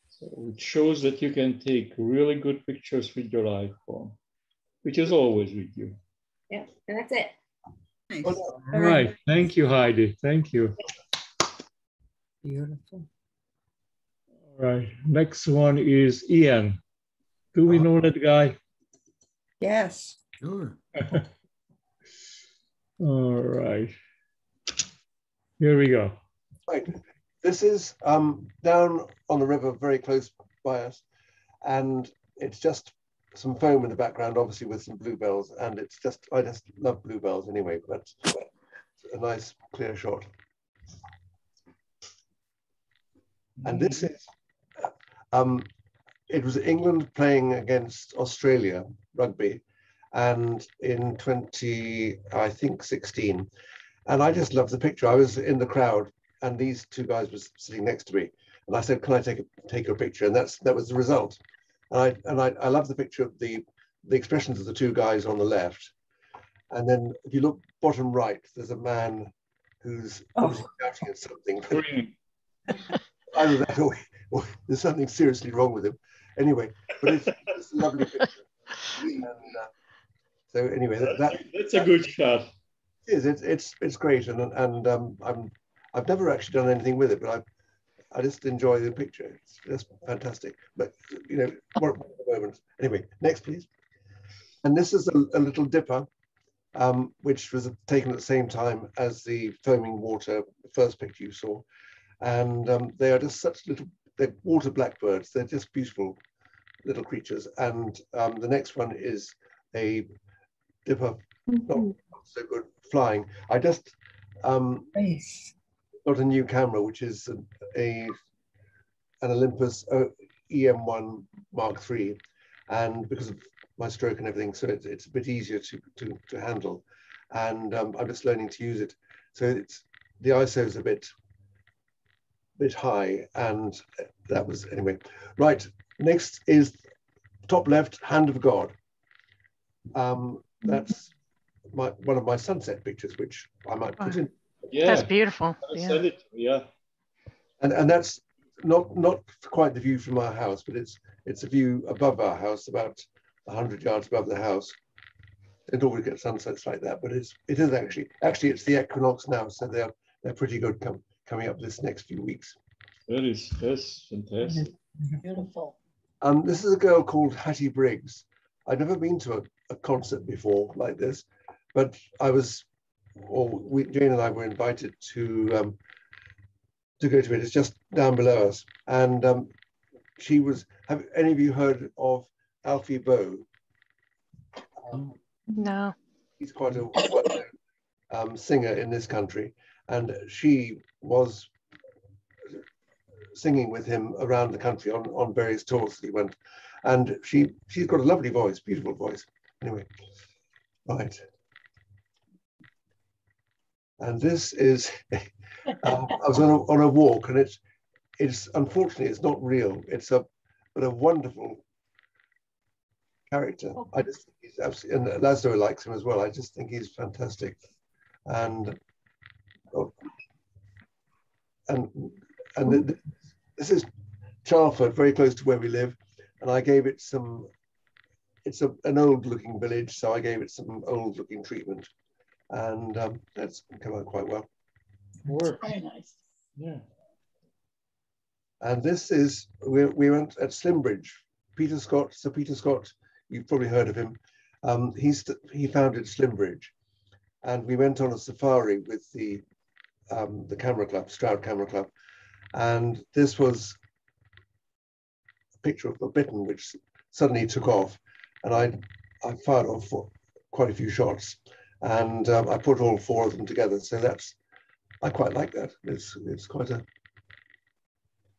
So it shows that you can take really good pictures with your iphone which is always with you. Yeah and that's it. Nice. all right. Thank you heidi. Thank you. Beautiful. All right. Next one is ian. Do we know that guy? Yes. Sure. All right. Here we go. Right. This is um, down on the river, very close by us, and it's just some foam in the background, obviously with some bluebells, and it's just I just love bluebells anyway. But a nice clear shot. And this is um, it was England playing against Australia rugby, and in 20, I think 16. And I just loved the picture. I was in the crowd, and these two guys were sitting next to me, and I said, "Can I take a, take your picture?" And that's that was the result. And I and I, I love the picture of the the expressions of the two guys on the left, and then if you look bottom right, there's a man who's oh. shouting at something. Either that or, or there's something seriously wrong with him anyway, but it's, it's a lovely picture. And, uh, so anyway, that, that, that's a good shot. It is. It's it's it's great, and and um, I'm I've never actually done anything with it, but I I just enjoy the picture. It's just fantastic. But you know, what moment. Anyway, next please. And this is a, a little dipper, um, which was taken at the same time as the foaming water, the first picture you saw. And um, they are just such little, they're water blackbirds. They're just beautiful little creatures. And um, the next one is a dipper, mm-hmm. not so good flying. I just um, nice. Got a new camera, which is a, a an Olympus EM1 Mark III, and because of my stroke and everything, so it's, it's a bit easier to, to, to handle. And um, I'm just learning to use it. So it's the ISO is a bit bit high, and that was anyway. Right, next is top left, Hand of God. Um, that's my one of my sunset pictures, which I might put in. Yeah, that's beautiful. Yeah. It, yeah. And and that's not not quite the view from our house, but it's it's a view above our house, about hundred yards above the house. Don't always get sunsets like that, but it's it is actually actually it's the equinox now, so they're they're pretty good com coming up this next few weeks. That is that's fantastic. Beautiful. Um, this is a girl called Hattie Briggs. I'd never been to a, a concert before like this, but I was, or we, Jane and I were invited to um, to go to it. It's just down below us, and um, she was. Have any of you heard of Alfie Boe? Um, no. He's quite a um, singer in this country, and she was singing with him around the country on, on various tours that he went. And she, she's got a lovely voice, beautiful voice. Anyway, right. And this is, um, I was on a, on a walk and it's, it's unfortunately, it's not real. It's a, but a wonderful character. I just think he's absolutely, and Laszlo likes him as well. I just think he's fantastic. And, oh, and, and this is Chalford, very close to where we live, and I gave it some. It's a, an old-looking village, so I gave it some old-looking treatment, and um, that's come out quite well. Work. Very nice. Yeah. And this is we we went at Slimbridge. Peter Scott, Sir Peter Scott, you've probably heard of him. Um, he's he founded Slimbridge, and we went on a safari with the um, the camera club, Stroud Camera Club, and this was a picture of a bittern which suddenly took off. And I, I fired off quite a few shots and um, I put all four of them together. So that's, I quite like that. It's, it's quite a.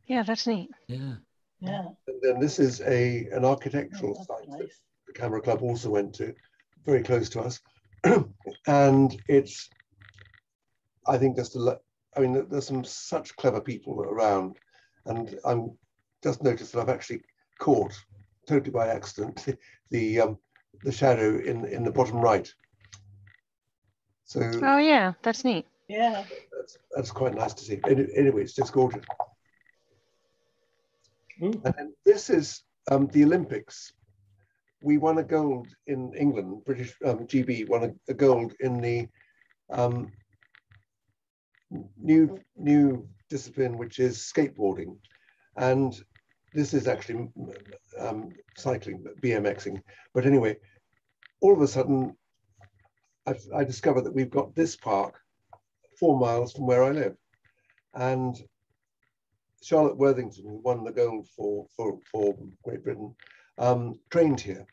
Yeah, that's neat. Yeah. Yeah. And then this is a an architectural Oh, site nice. that the Camera Club also went to, very close to us. and it's, I think, just a, lo- I mean, there's some such clever people around, and I'm just noticed that I've actually caught, totally by accident, the um, the shadow in in the bottom right. So. Oh yeah, that's neat. Yeah. That's, that's quite nice to see. Anyway, it's just gorgeous. Ooh. And this is um, the Olympics. We won a gold in England. British um, GB won a, a, gold in the um, new new discipline, which is skateboarding, and this is actually um, cycling, BMXing. But anyway, all of a sudden, I, I discovered that we've got this park four miles from where I live, and Charlotte Worthington, who won the gold for, for, for Great Britain, um, trained here.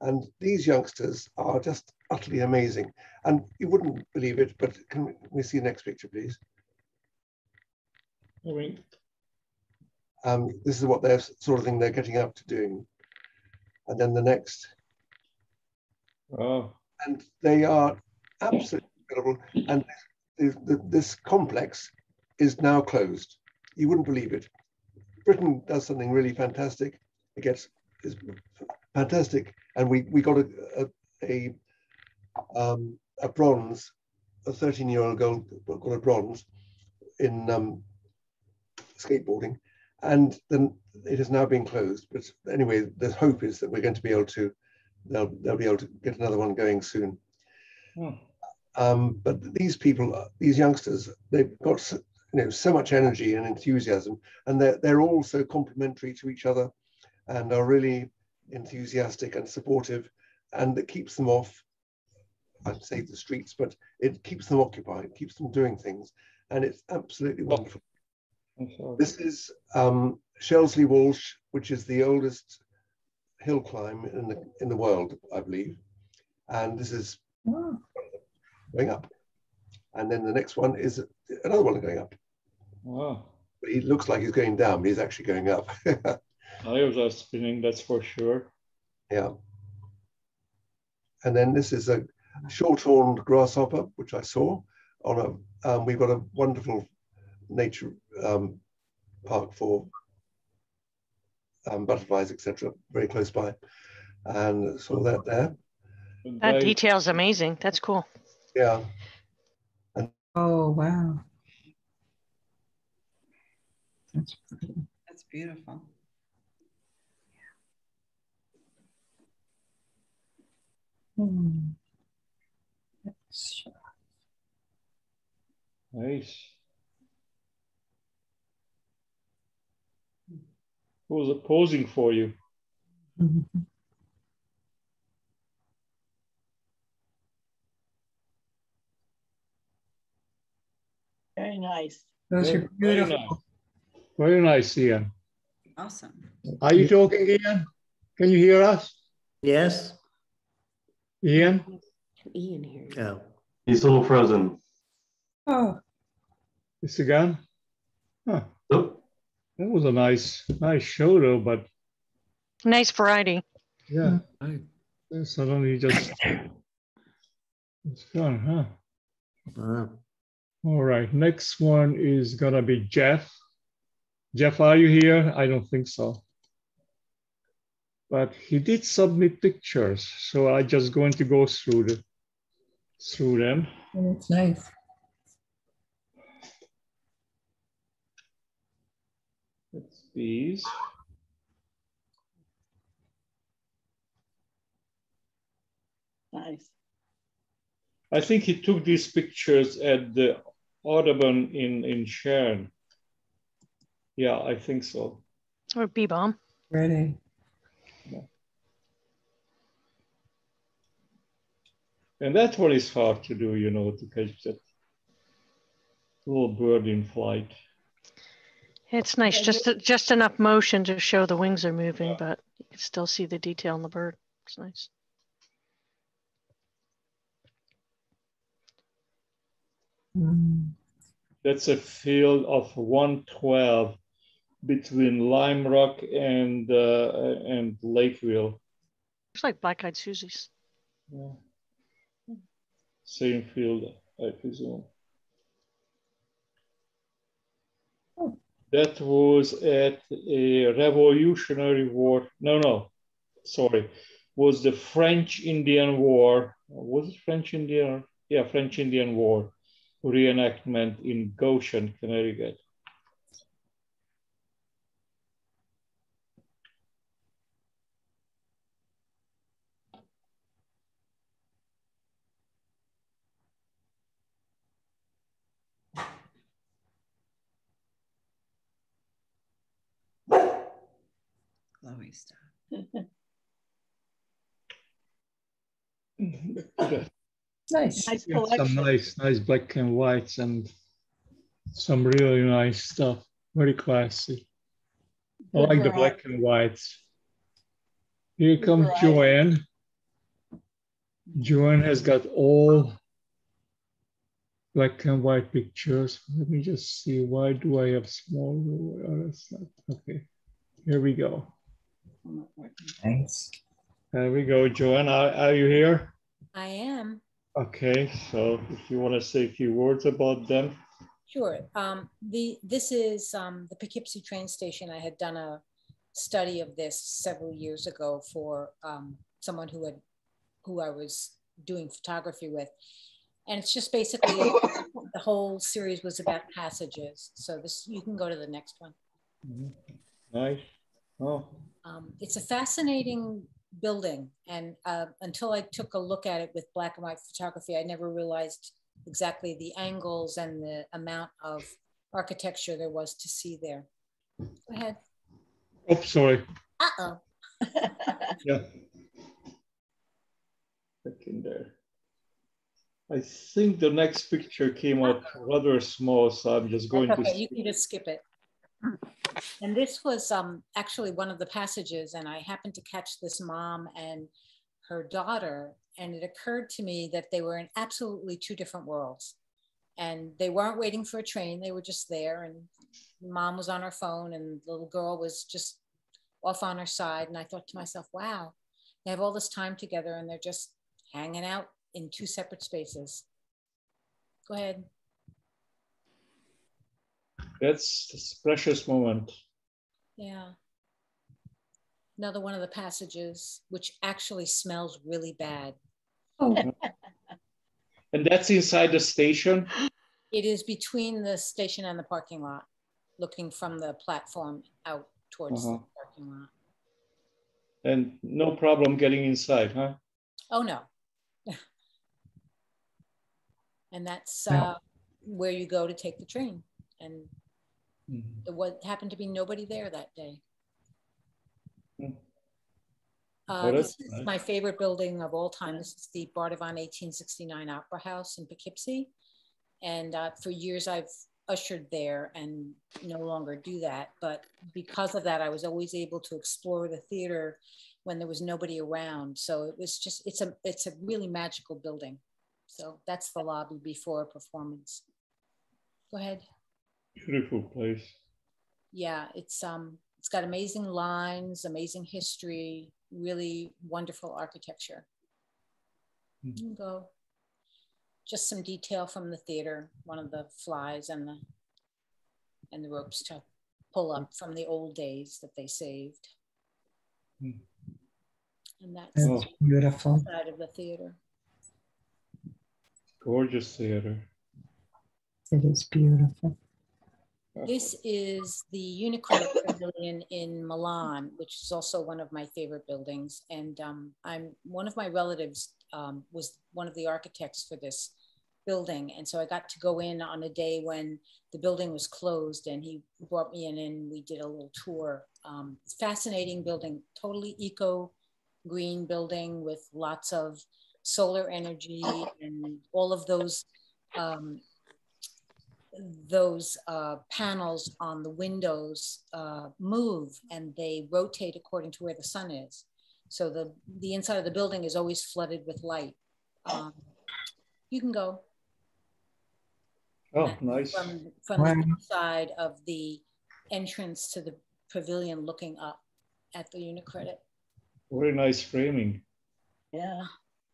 And these youngsters are just utterly amazing. And you wouldn't believe it, but can we see the next picture, please? Um, this is what they're sort of thing they're getting up to doing. And then the next. Oh. And they are absolutely incredible. And this, this complex is now closed you wouldn't believe it. Britain does something really fantastic. It gets is fantastic, and we we got a a a, um, a bronze, a 13 year old girl got a bronze in um, skateboarding, and then it has now been closed. But anyway, the hope is that we're going to be able to they'll they'll be able to get another one going soon. Hmm. Um, but these people, these youngsters, they've got you know so much energy and enthusiasm and they're, they're all so complementary to each other and are really enthusiastic and supportive and it keeps them off i'd say the streets but it keeps them occupied keeps them doing things and it's absolutely wonderful this is um, Shelsley Walsh, which is the oldest hill climb in the in the world, I believe. And this is going up. And then the next one is another one going up. Wow. But he looks like he's going down, but he's actually going up. Tires are spinning, that's for sure. Yeah. And then this is a short-horned grasshopper, which I saw on a, um, we've got a wonderful nature um, park for um, butterflies, etc., very close by. And saw that there. That detail's amazing. That's cool. Yeah. And oh, wow. That's pretty. That's beautiful. Hmm. Nice. Who's posing for you? Very nice. Those are beautiful. Very nice. Very nice, Ian. Awesome. Are you talking, Ian? Can you hear us? Yes. Ian? Ian here. Oh. He's a little frozen. Oh. This again? Huh. Oh. That was a nice, nice show though, but. Nice variety. Yeah. I, suddenly just. It's gone, huh? Uh. All right. Next one is gonna be Jeff. Jeff, are you here? I don't think so. But he did submit pictures, so I just going to go through the through them. Oh, that's nice. That's these. Nice. I think he took these pictures at the Audubon in, in Sharon. Yeah, I think so. Or B bomb. Ready. Yeah. And that one is hard to do, you know, to catch that little bird in flight. It's nice, just just enough motion to show the wings are moving, but you can still see the detail in the bird. It's nice. Mm. That's a field of 112 between Lime Rock and uh, and Lakeville. Looks like Black Eyed Susie's. Yeah. Same field, I presume. That was at a Revolutionary War. No, no, sorry. Was the French Indian War. Was it French Indian? Yeah, French Indian War reenactment in Goshen, Connecticut. Nice. Nice Some nice, nice black and whites and some really nice stuff. Very classy. I Good like the black and whites. Here Good comes variety. Joanne. Joanne has got all black and white pictures. Let me just see. Why do I have small? Oh, that's not okay. Here we go. Thanks. There we go, Joanne. Are, are you here? I am. Okay, so if you want to say a few words about them. Sure. Um, the this is um, the Poughkeepsie train station. I had done a study of this several years ago for um, someone who had who I was doing photography with, and it's just basically the whole series was about passages. So this you can go to the next one. Nice. Oh, Um, it's a fascinating building, and uh, until I took a look at it with black and white photography, I never realized exactly the angles and the amount of architecture there was to see there. Go ahead. oh sorry. Uh-oh. Yeah. Back in there. I think the next picture came out rather small, so I'm just going That's to. okay, you can just skip it. And this was um, actually one of the passages, and I happened to catch this mom and her daughter, and it occurred to me that they were in absolutely two different worlds. And they weren't waiting for a train, they were just there, and mom was on her phone, and the little girl was just off on her side. And I thought to myself, wow, they have all this time together, and they're just hanging out in two separate spaces. Go ahead. That's that's a precious moment. Yeah. Another one of the passages, which actually smells really bad. And that's inside the station. It is between the station and the parking lot, looking from the platform out towards Uh-huh. the parking lot. And no problem getting inside, huh? Oh, no. and that's Yeah. uh, where you go to take the train. And Mhm. it was, happened to be nobody there that day. Hmm. Uh, Oh, this is nice. my favorite building of all time. This is the Bardavon 1869 Opera House in Poughkeepsie. And uh, for years I've ushered there and no longer do that. But because of that, I was always able to explore the theater when there was nobody around. So it was just, it's a, it's a really magical building. So that's the lobby before a performance. Go ahead. Beautiful place. Yeah, it's um it's got amazing lines, amazing history, really wonderful architecture. You can go. Just some detail from the theater, one of the flies and the and the ropes to pull up from the old days that they saved. Hmm. And that's That's beautiful. side of the theater. Gorgeous theater. It is beautiful. This is the Unicredit Pavilion in Milan, which is also one of my favorite buildings. And um, I'm one of my relatives um, was one of the architects for this building, and so I got to go in on a day when the building was closed, and he brought me in, and we did a little tour. Um, fascinating building, totally eco green building with lots of solar energy and all of those um, those uh, panels on the windows uh, move and they rotate according to where the sun is. So the, the inside of the building is always flooded with light. Um, you can go Oh, nice. from, from Wow. the side of the entrance to the pavilion looking up at the Unicredit. Very nice framing. Yeah.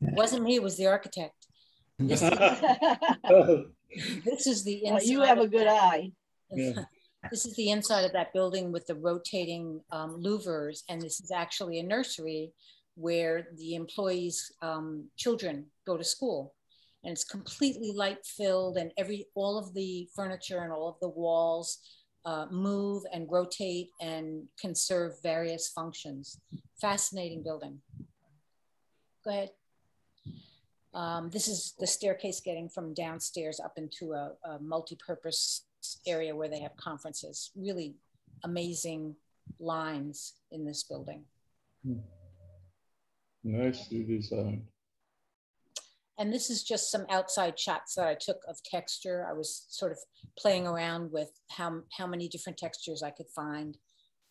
It wasn't me, it was the architect. This, this is the Well, inside. you have a good that- eye. Yeah. This is the inside of that building with the rotating um, louvers, and this is actually a nursery where the employees' um, children go to school. And it's completely light filled, and every all of the furniture and all of the walls uh, move and rotate and can serve various functions. Fascinating building. Go ahead. Um, this is the staircase getting from downstairs up into a, a multi-purpose area where they have conferences. Really amazing lines in this building. Hmm. Nicely designed. And this is just some outside shots that I took of texture. I was sort of playing around with how, how many different textures I could find.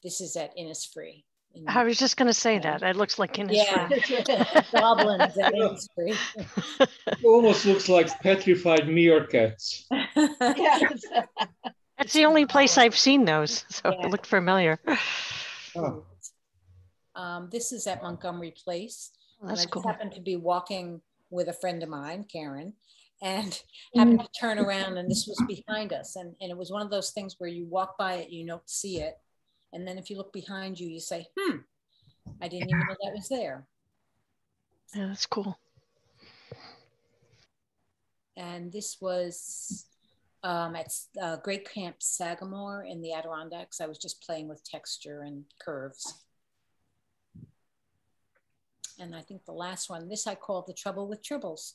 This is at Innisfree. In, I was just going to say that. It looks like in yeah, goblins at Innisfree. It almost looks like petrified meerkats. That's the only place I've seen those, so Yeah. it looked familiar. Oh, Um, this is at Montgomery Place. and that's I just cool. happened to be walking with a friend of mine, Karen, and happened to turn around and this was behind us. And, and it was one of those things where you walk by it, you don't see it. And then if you look behind you, you say, hmm, I didn't even know that was there. Yeah, that's cool. And this was um, at uh, Great Camp Sagamore in the Adirondacks. I was just playing with texture and curves. And I think the last one, this I call the trouble with tribbles.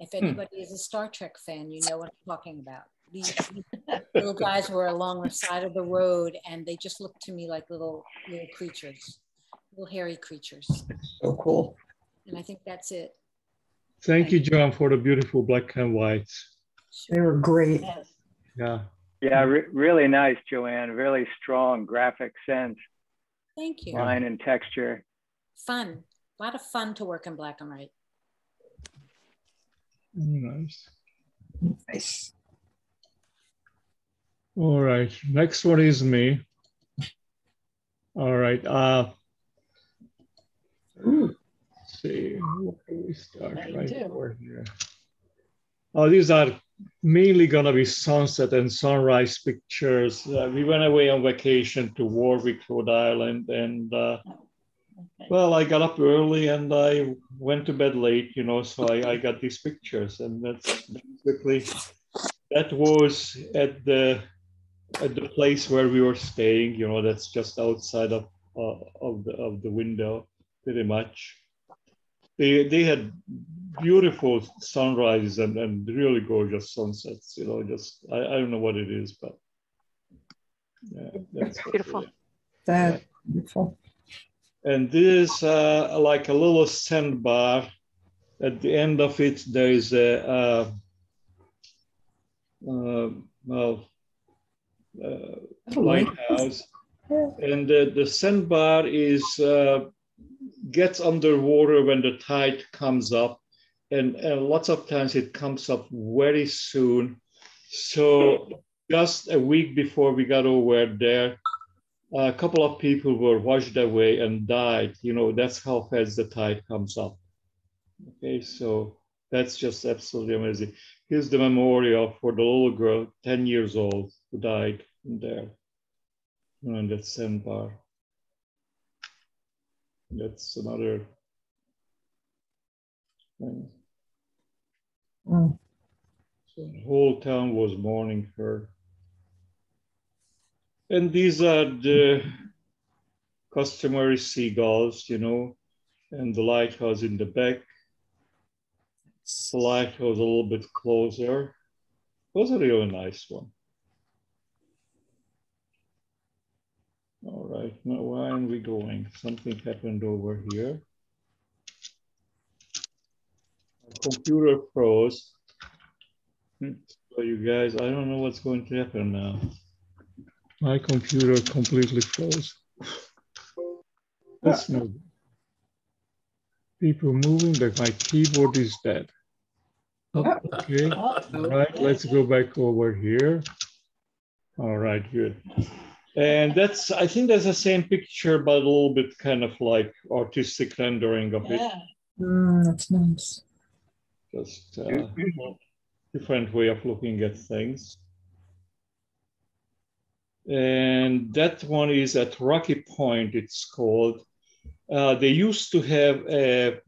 If anybody is a Star Trek fan, you know what I'm talking about. These little guys were along the side of the road and they just looked to me like little little creatures, little hairy creatures. So cool. And I think that's it. Thank you, John, for the beautiful black and whites. They were great. Yeah. Yeah, re- really nice, Joanne. Really strong graphic sense, Thank you. line and texture. Fun. A lot of fun to work in black and white. Nice. Nice. All right. Next one is me. All right. Uh, let's see. Where do we start? Me Right over here. Oh, these are mainly gonna be sunset and sunrise pictures. Uh, we went away on vacation to Warwick, Rhode Island, and uh, well, I got up early and I went to bed late, you know, so I, I got these pictures, and that's basically that was at the at the place where we were staying. You know, that's just outside of uh, of the of the window, pretty much. They they had beautiful sunrises and, and really gorgeous sunsets. You know, just I, I don't know what it is, but yeah, that's Beautiful. That beautiful. And this is uh, like a little sandbar. At the end of it, there is a, uh, uh, well, uh, lighthouse. And the, the sandbar is uh, gets underwater when the tide comes up. And, and lots of times it comes up very soon. So just a week before we got over there, a couple of people were washed away and died. You know, that's how fast the tide comes up. Okay, so that's just absolutely amazing. Here's the memorial for the little girl, 10 years old, who died in there, in that sandbar. That's another thing. Mm. So the whole town was mourning her. And these are the customary seagulls, you know, and the lighthouse in the back. The lighthouse a little bit closer. It was a really nice one. All right, now are we going? Something happened over here. Computer froze. Hmm, So you guys, I don't know what's going to happen now. My computer completely froze. That's no. People moving, but my keyboard is dead. Okay, all right, let's go back over here. All right, good. And that's, I think that's the same picture, but a little bit kind of like artistic rendering of it. Mm, that's nice. Just uh, different way of looking at things. And that one is at Rocky Point, it's called. Uh, they used to have a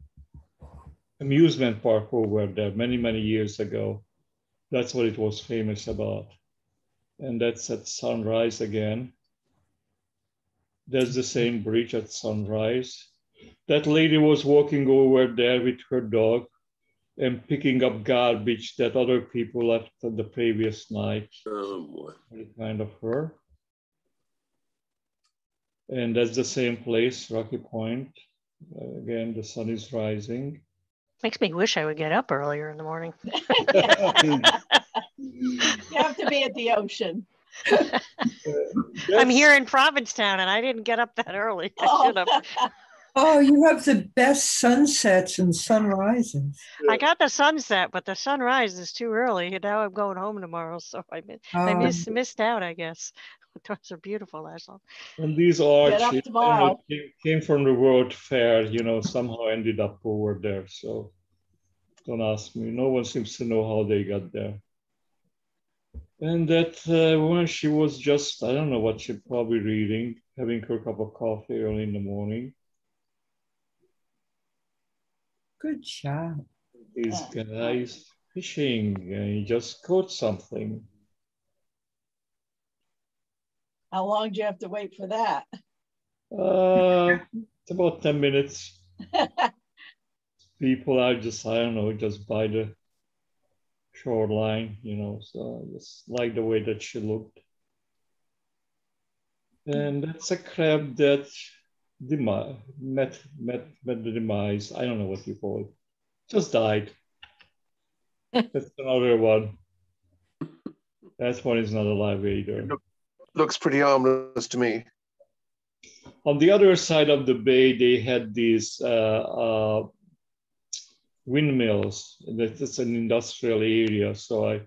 amusement park over there many, many years ago. That's what it was famous about. And that's at sunrise again. There's the same bridge at sunrise. That lady was walking over there with her dog and picking up garbage that other people left the previous night. Oh boy. Kind of her. And that's the same place, Rocky Point. Again, the sun is rising. Makes me wish I would get up earlier in the morning. You have to be at the ocean. I'm here in Provincetown and I didn't get up that early. I oh. should have. Oh, you have the best sunsets and sunrises. I got the sunset, but the sunrise is too early. And now I'm going home tomorrow, so I, mi- I Oh. missed, missed out, I guess. Those are beautiful, that's all. And these Get up arches you know, came, came from the World Fair, you know, somehow ended up over there. So don't ask me. No one seems to know how they got there. And that uh, woman, she was just, I don't know what she probably reading, having her cup of coffee early in the morning. Good job. These guys fishing, and he just caught something. How long do you have to wait for that? Uh, it's about 10 minutes. People are just, I don't know, just by the shoreline, you know, so I just like the way that she looked. And that's a crab that demi- met, met, met the demise. I don't know what you call it. Just died. That's another one. That one is not alive either. Looks pretty harmless to me. On the other side of the bay, they had these uh, uh, windmills. That- That's an industrial area. So I,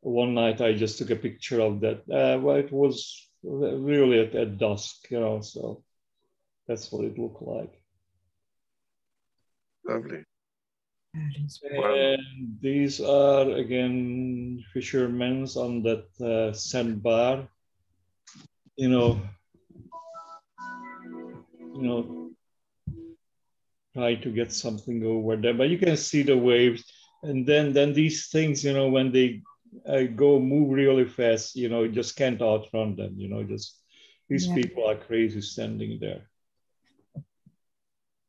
one night I just took a picture of that. Uh, well, it was really at, at dusk, you know. So that's what it looked like. Lovely. And these are again fishermen's on that uh, sandbar. You know, you know, try to get something over there, but you can see the waves. And then, then these things, you know, when they uh, go move really fast, you know, you just can't outrun them. You know, just these Yeah. people are crazy standing there.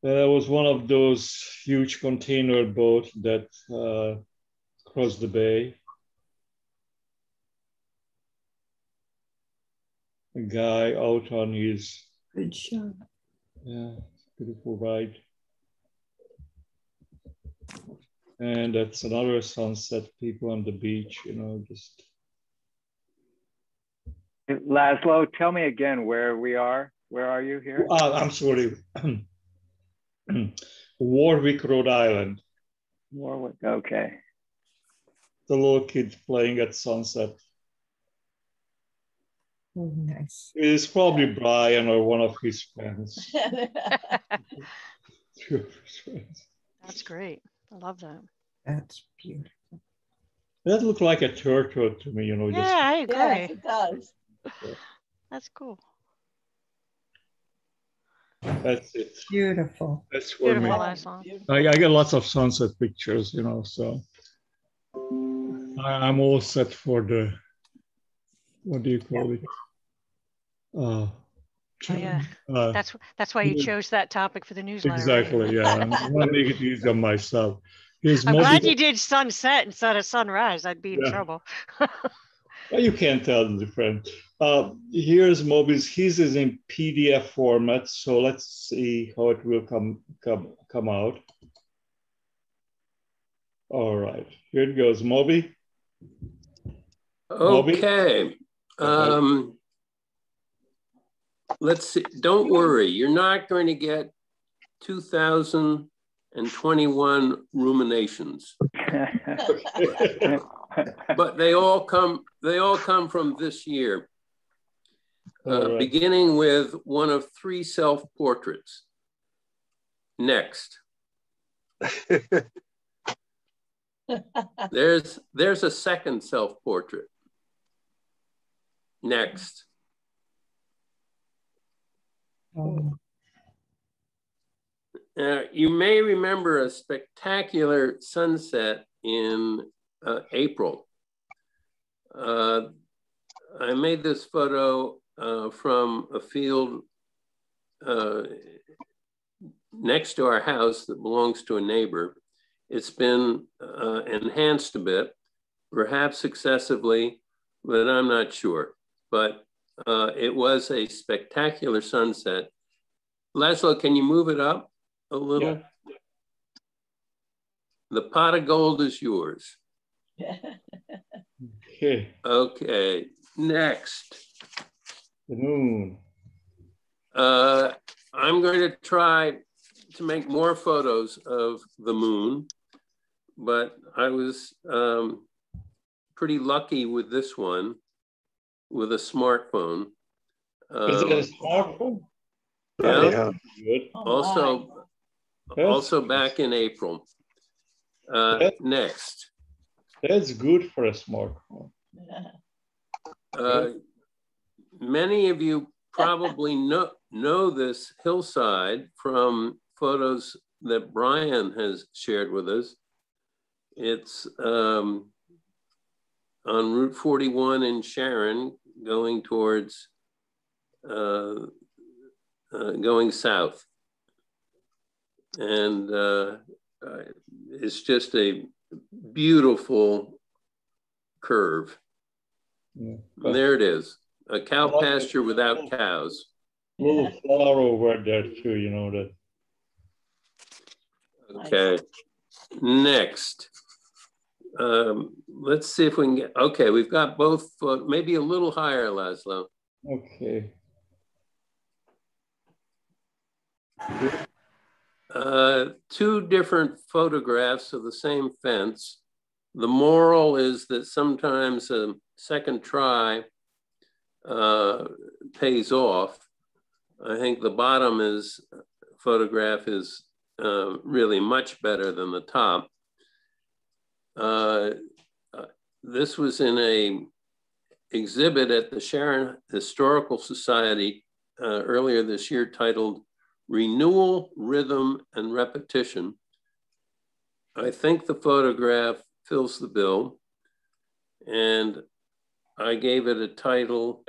There was one of those huge container boats that uh, crossed the bay. A guy out on his Good shot. yeah, beautiful ride. And that's another sunset. People on the beach, you know, just Laszlo, tell me again where we are. Where are you here? Ah, I'm sorry. Warwick, Rhode Island. Warwick. Okay. The little kid playing at sunset. Oh, nice. It's probably Brian or one of his friends. Two of his friends. That's great. I love that. That's beautiful. That looked like a turtle to me, you know. Yeah, Just I agree. Yes, it does. That's cool. that's it. Beautiful. That's for me. Beautiful last song. I, I get lots of sunset pictures, you know, so I, I'm all set for the what do you call it? Uh, Oh, yeah. uh, That's that's why you yeah. chose that topic for the newsletter. right? exactly, yeah. I want to make it easy on myself. Here's I'm Moby glad you did sunset instead of sunrise. I'd be in Yeah. trouble. Well, you can't tell the difference. Uh, here's Mobius. His is in PDF format, so let's see how it will come come come out. All right, here it goes, Moby. Moby? Okay. Um, let's see. Don't worry, you're not going to get 2021 ruminations, but they all come. They all come from this year. Uh, All right. beginning with one of three self-portraits. Next. There's there's a second self-portrait. Next. Uh, you may remember a spectacular sunset in uh, April. Uh, I made this photo uh, from a field uh, next to our house that belongs to a neighbor. It's been enhanced a bit, perhaps excessively, but I'm not sure. But it was a spectacular sunset. Laszlo, can you move it up? a little? Yeah. The pot of gold is yours. okay. Okay. Next. The moon. Uh, I'm going to try to make more photos of the moon, but I was um, pretty lucky with this one with a smartphone. Um, Is it a um, smartphone? Yeah. yeah. Also, Yes. Also back in April. Uh, next. That's good for a smartphone. Uh, many of you probably know, know this hillside from photos that Brian has shared with us. It's um, on Route 41 in Sharon, going towards, uh, uh, going south and uh, uh, it's just a beautiful curve. Yeah. there it is, a cow pasture without cows. A little flower over there too, you know that. Okay, next. Um, let's see if we can get, okay, we've got both, uh, maybe a little higher, Laszlo. Okay. Uh, two different photographs of the same fence. The moral is that sometimes a second try uh, pays off. I think the bottom is photograph is uh, really much better than the top. Uh, uh, this was in a exhibit at the Sharon Historical Society earlier this year titled renewal, rhythm, and repetition. I think the photograph fills the bill. And I gave it a title,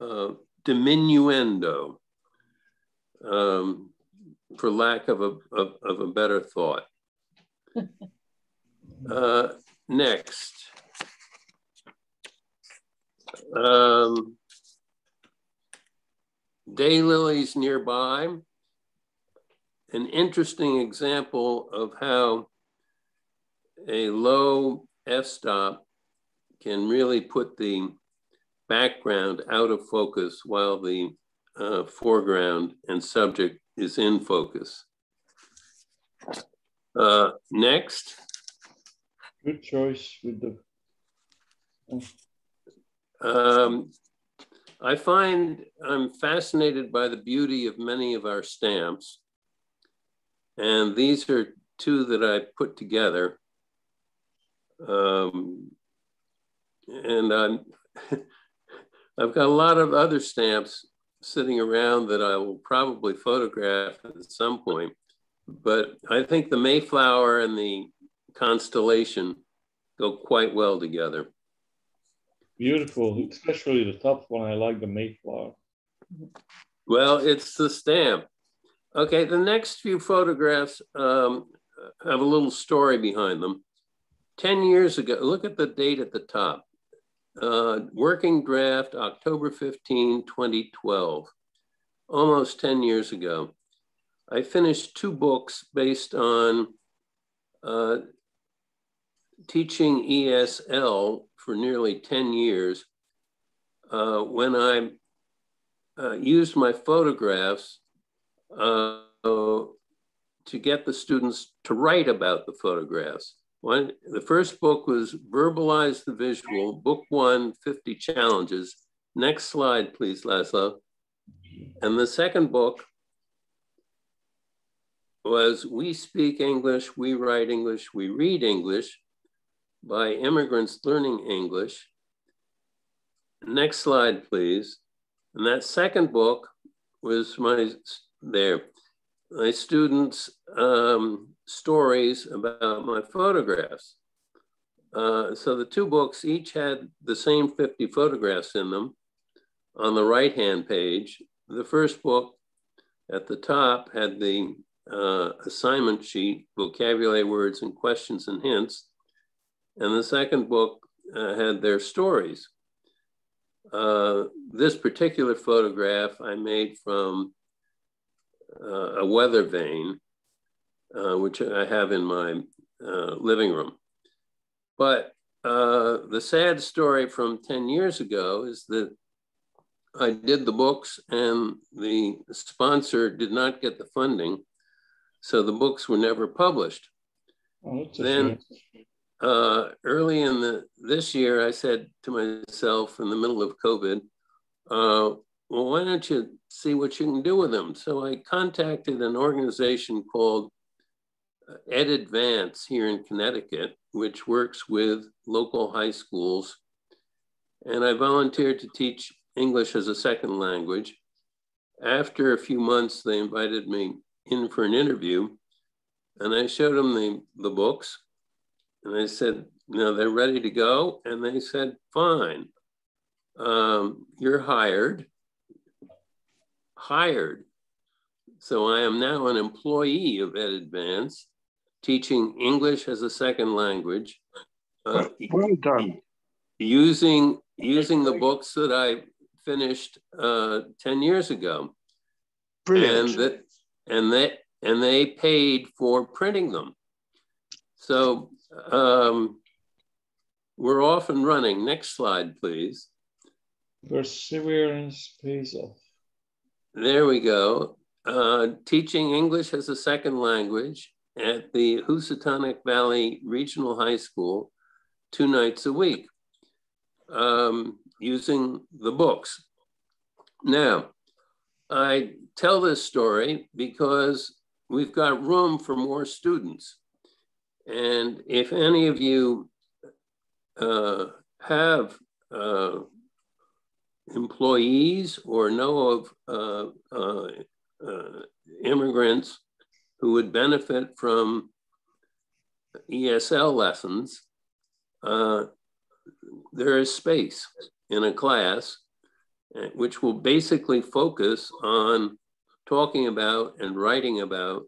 uh, Diminuendo, um, for lack of a, of, of a better thought. Uh, next. Um, daylilies nearby an interesting example of how a low f-stop can really put the background out of focus while the uh, foreground and subject is in focus. Uh, next. Good choice with the. Um, I find I'm fascinated by the beauty of many of our stamps. And these are two that I put together. Um, and I'm, I've got a lot of other stamps sitting around that I will probably photograph at some point. But I think the Mayflower and the constellation go quite well together. Beautiful, especially the top one. I like the Mayflower. Well, it's the stamp. Okay, the next few photographs um, have a little story behind them. 10 years ago, look at the date at the top. Uh, working draft, October 15, 2012, almost 10 years ago. I finished two books based on uh, teaching ESL for nearly 10 years. Uh, when I uh, used my photographs uh, to get the students to write about the photographs. One, the first book was Verbalize the Visual, book one, 50 challenges. Next slide, please, Laszlo. And the second book was We Speak English, We Write English, We Read English by immigrants learning English. Next slide, please. And that second book was my there. my students um, stories about my photographs. Uh, so the two books each had the same 50 photographs in them on the right-hand page. The first book at the top had the uh, assignment sheet, vocabulary words and questions and hints. And the second book uh, had their stories. Uh, this particular photograph I made from uh, a weather vane, uh, which I have in my uh, living room. But the sad story from 10 years ago is that I did the books and the sponsor did not get the funding. So the books were never published. Oh, then uh, early in the this year, I said to myself in the middle of COVID, uh, well, why don't you see what you can do with them? So I contacted an organization called uh, Ed Advance here in Connecticut, which works with local high schools. And I volunteered to teach English as a second language. After a few months, they invited me in for an interview and I showed them the, the books and I said, No, they're ready to go. And they said, fine, um, you're hired, hired. So I am now an employee of Ed Advance, teaching English as a second language. Uh, well done. Using, using the books that I finished uh, 10 years ago. Brilliant. And, that, and, they, and they paid for printing them. So um, we're off and running. Next slide, please. Perseverance pays off. There we go. Uh, teaching English as a second language at the Housatonic Valley Regional High School two nights a week um, using the books. Now, I tell this story because we've got room for more students. And if any of you uh, have uh, employees or know of uh, uh, uh immigrants who would benefit from ESL lessons, uh, there is space in a class which will basically focus on talking about and writing about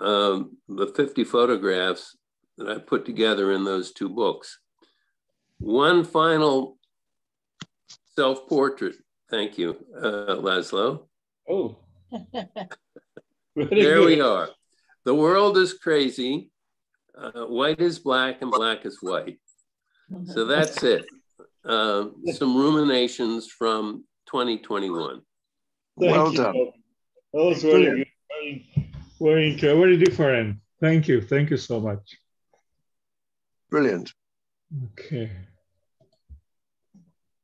um, the 50 photographs that I put together in those two books. One final self-portrait. Thank you, uh, Laszlo. Oh. there we are. The world is crazy. Uh, white is black and black is white. So that's it. Uh, some ruminations from 2021. Thank well you. done. That was very good. Very, very, very different. Thank you. Thank you so much. Brilliant. Okay.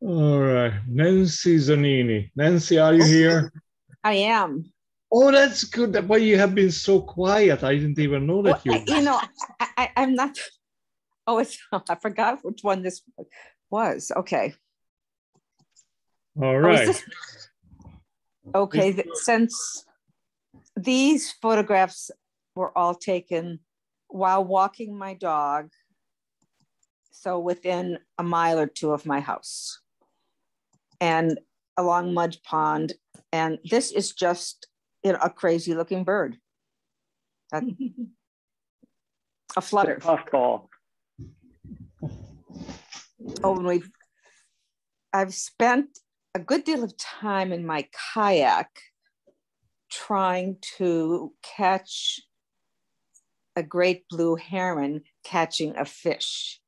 All right. Nancy Zanini. Nancy, are you here? I am. Oh, that's good. Why you have been so quiet? I didn't even know that well, you. You know, I, am not. Oh, it's. I forgot which one this was. Okay. All right. oh, right. This, okay. Since these photographs were all taken while walking my dog so within a mile or two of my house and along Mudge Pond. And this is just you know, a crazy looking bird. a flutter. Puffball. Oh, and we've I've spent a good deal of time in my kayak trying to catch a great blue heron catching a fish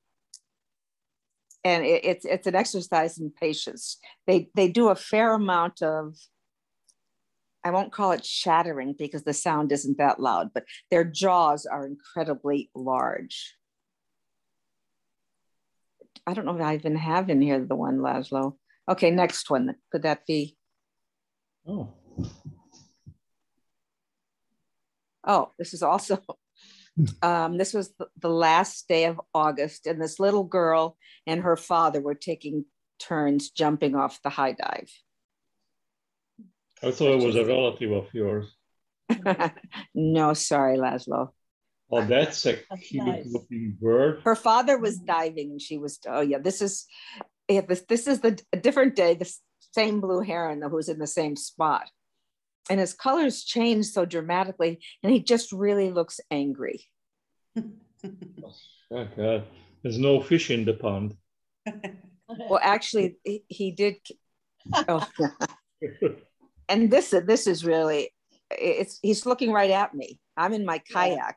and it, it's it's an exercise in patience. They they do a fair amount of I won't call it shattering because the sound isn't that loud, but their jaws are incredibly large. I don't know if I even have in here the one, Laszlo. Okay, next one. Could that be? Oh. Oh, this is also um, this was the last day of August, and this little girl and her father were taking turns jumping off the high dive. I thought it was a relative of yours. no, sorry, Laszlo. Oh, that's a That's cute nice. looking bird. Her father was diving and she was, oh yeah, this is, yeah, this, this is the a different day, the same blue heron who's in the same spot. And his colors change so dramatically and he just really looks angry. Oh, God. There's no fish in the pond. Well, actually, he, he did. Oh. and this this is really it's he's looking right at me. I'm in my kayak,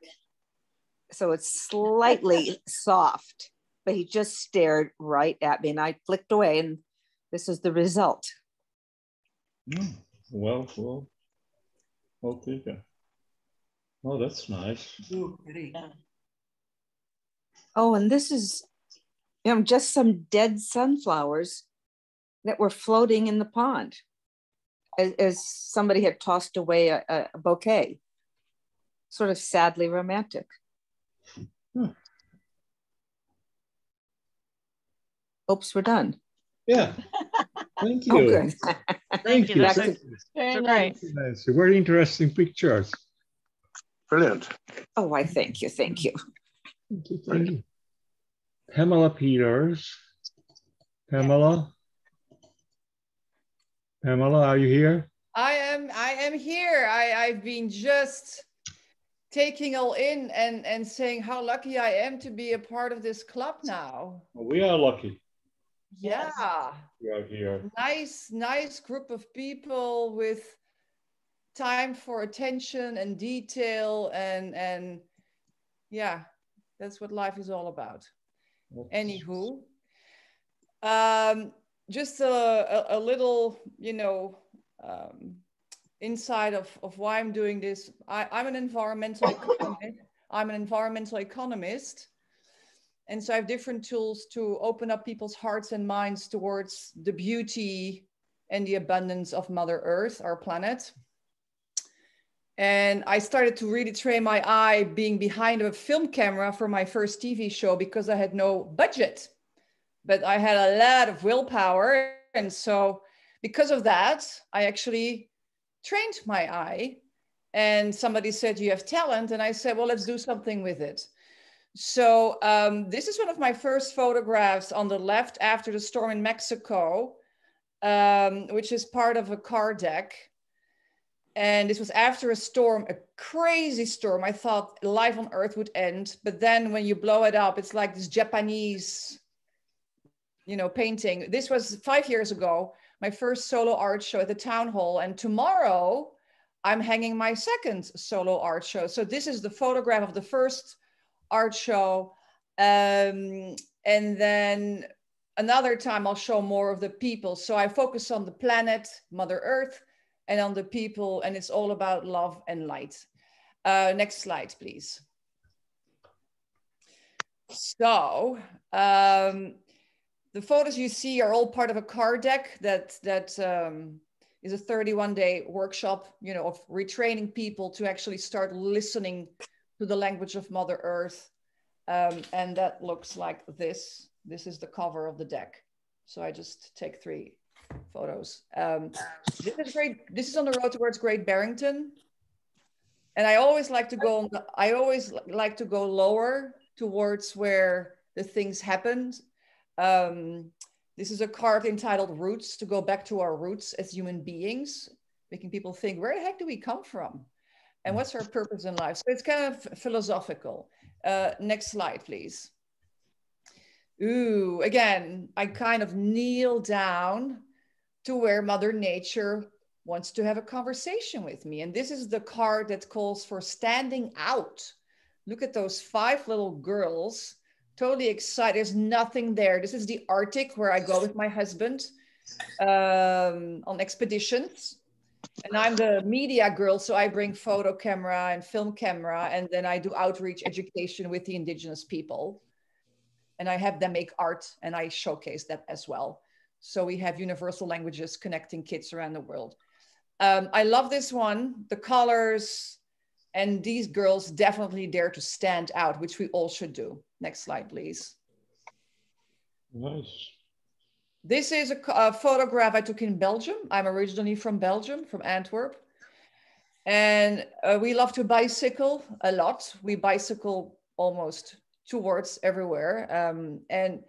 so it's slightly soft, but he just stared right at me, and I flicked away, and this is the result. Hmm. Well, well, I'll take it. Oh, that's nice. Oh, and this is, you know, just some dead sunflowers that were floating in the pond, as, as somebody had tossed away a, a bouquet. Sort of sadly romantic. Oops, we're done. Yeah. Thank Oh, you. good. Thank you. Back Thank to- you. Very great. nice. Very interesting pictures. Brilliant. Oh, I thank you, thank you. Thank you. Thank you. Pamela Peters. Pamela? Pamela, are you here? I am I am here. I, I've been just taking all in and, and saying how lucky I am to be a part of this club now. We are lucky. Yeah. Here. Nice, nice group of people with time for attention and detail and and yeah, that's what life is all about. Anywho, um, just a, a, a little, you know, um, insight of, of why I'm doing this. I, I'm an environmental economist. I'm an environmental economist. And so I have different tools to open up people's hearts and minds towards the beauty and the abundance of Mother Earth, our planet. And I started to really train my eye being behind a film camera for my first TV show because I had no budget, but I had a lot of willpower. And so, because of that, I actually trained my eye. And somebody said, You have talent. And I said, Well, let's do something with it. So, um, this is one of my first photographs on the left after the storm in Mexico, um, which is part of a car deck. And this was after a storm, a crazy storm. I thought life on earth would end. But then when you blow it up, it's like this Japanese, you know, painting. This was five years ago, my first solo art show at the town hall. And tomorrow I'm hanging my second solo art show. So this is the photograph of the first art show. Um, and then another time I'll show more of the people. So I focus on the planet, Mother Earth, and on the people, and it's all about love and light. Uh, next slide, please. So um, the photos you see are all part of a card deck that that um, is a 31 day workshop, you know, of retraining people to actually start listening to the language of Mother Earth. Um, and that looks like this. This is the cover of the deck. So I just take three photos. Um, this is great. This is on the road towards Great Barrington. And I always like to go, I always like to go lower towards where the things happened. Um, this is a card entitled Roots, to go back to our roots as human beings, making people think, where the heck do we come from? And what's her purpose in life? So it's kind of philosophical. Uh, next slide, please. Ooh, again, I kind of kneel down to where Mother Nature wants to have a conversation with me. And this is the card that calls for standing out. Look at those five little girls, totally excited. There's nothing there. This is the Arctic where I go with my husband um, on expeditions. And I'm the media girl, so I bring photo camera and film camera, and then I do outreach education with the indigenous people. And I have them make art and I showcase that as well. So we have universal languages connecting kids around the world. Um, I love this one, the colors, and these girls definitely dare to stand out, which we all should do. Next slide, please. Nice. This is a, a photograph I took in Belgium. I'm originally from Belgium, from Antwerp. And uh, we love to bicycle a lot. We bicycle almost towards everywhere. Um, and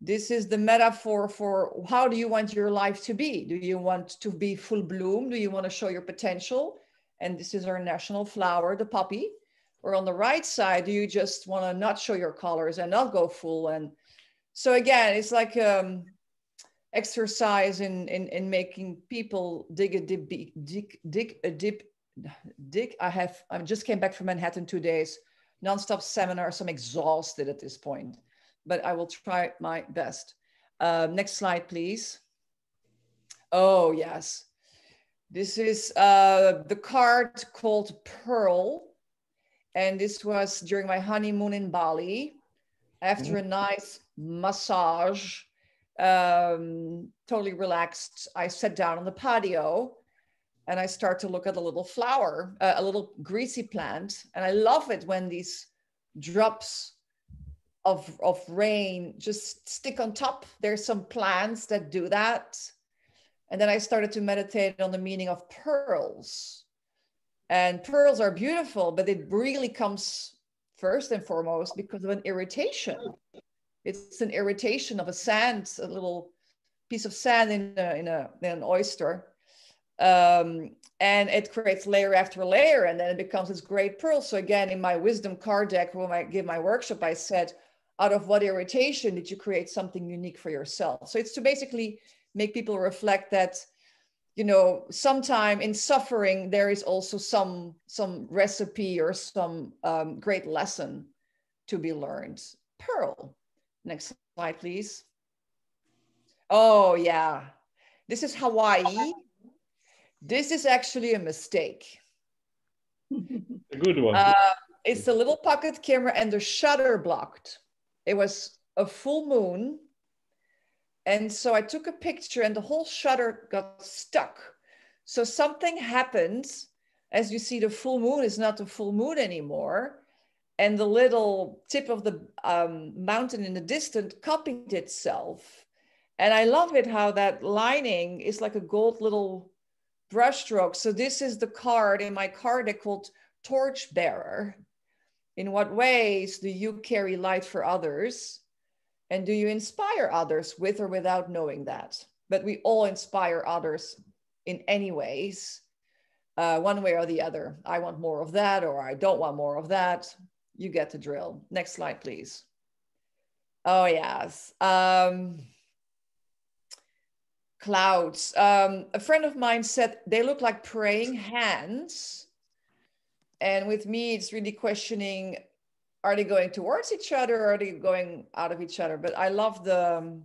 this is the metaphor for how do you want your life to be? Do you want to be full bloom? Do you want to show your potential? And this is our national flower, the poppy. Or on the right side, do you just want to not show your colors and not go full? And so again, it's like um, exercise in, in, in making people dig a deep, dig, dig a deep, dig. I have, I just came back from Manhattan two days, nonstop seminars. I'm exhausted at this point, but I will try my best. Uh, next slide, please. Oh, yes. This is uh, the card called Pearl. And this was during my honeymoon in Bali. After a nice massage, um, totally relaxed, I sat down on the patio and I start to look at a little flower, uh, a little greasy plant. And I love it when these drops of, of rain just stick on top. There's some plants that do that. And then I started to meditate on the meaning of pearls. And pearls are beautiful, but it really comes first and foremost because of an irritation. It's an irritation of a sand, a little piece of sand in, a, in, a, in an oyster. Um, and it creates layer after layer, and then it becomes this great pearl. So again, in my wisdom card deck, when I give my workshop, I said, out of what irritation did you create something unique for yourself? So it's to basically make people reflect that you know sometime in suffering there is also some some recipe or some um, great lesson to be learned pearl next slide please. Oh yeah. This is hawaii. This is actually a mistake. A good one. Uh, it's a little pocket camera and the shutter blocked. It was a full moon. And so I took a picture and the whole shutter got stuck. So something happens. As you see, the full moon is not the full moon anymore. And the little tip of the um, mountain in the distance copied itself. And I love it how that lining is like a gold little brushstroke. So this is the card in my card they called Torchbearer. In what ways do you carry light for others? And do you inspire others with or without knowing that? But we all inspire others in any ways, uh, one way or the other. I want more of that, or I don't want more of that. You get the drill. Next slide, please. Oh, yes. Um, clouds. Um, a friend of mine said they look like praying hands. And with me, it's really questioning are they going towards each other or are they going out of each other but i love the um,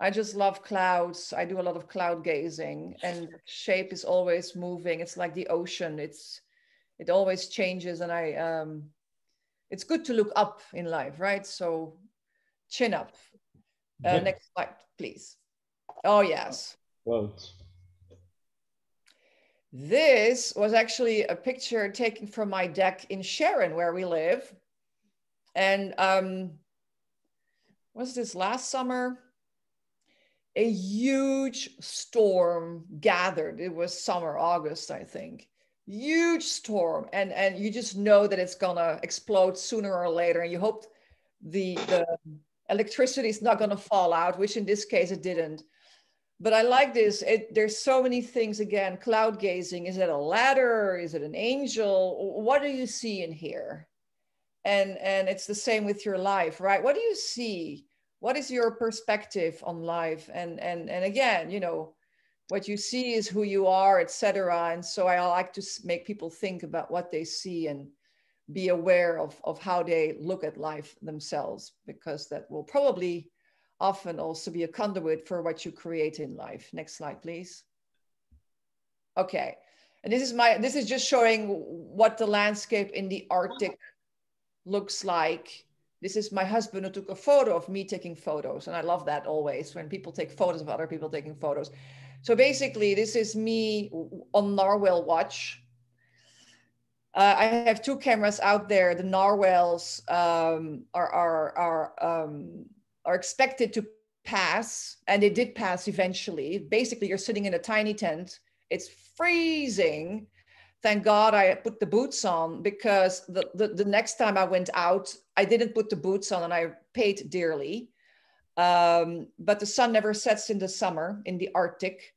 i just love clouds i do a lot of cloud gazing and shape is always moving it's like the ocean it's it always changes and i um it's good to look up in life right so chin up uh, next slide please oh yes Clouds. this was actually a picture taken from my deck in Sharon, where we live. And um, was this last summer? A huge storm gathered. It was summer, August, I think. Huge storm, and and you just know that it's gonna explode sooner or later. And you hope the the electricity is not gonna fall out, which in this case it didn't. But I like this. It, there's so many things again. Cloud gazing. Is it a ladder? Is it an angel? What do you see in here? and and it's the same with your life right what do you see what is your perspective on life and and and again you know what you see is who you are etc and so i like to make people think about what they see and be aware of of how they look at life themselves because that will probably often also be a conduit for what you create in life. Next slide please. Okay. And this is my this is just showing what the landscape in the arctic looks like. This is my husband who took a photo of me taking photos and i love that always when people take photos of other people taking photos so basically this is me on narwhal watch. Uh, i have two cameras out there. The narwhals um, are are are um, are expected to pass and they did pass eventually. Basically you're sitting in a tiny tent. It's freezing. Thank God I put the boots on because the, the, the next time I went out, I didn't put the boots on and I paid dearly. Um, but the sun never sets in the summer in the Arctic.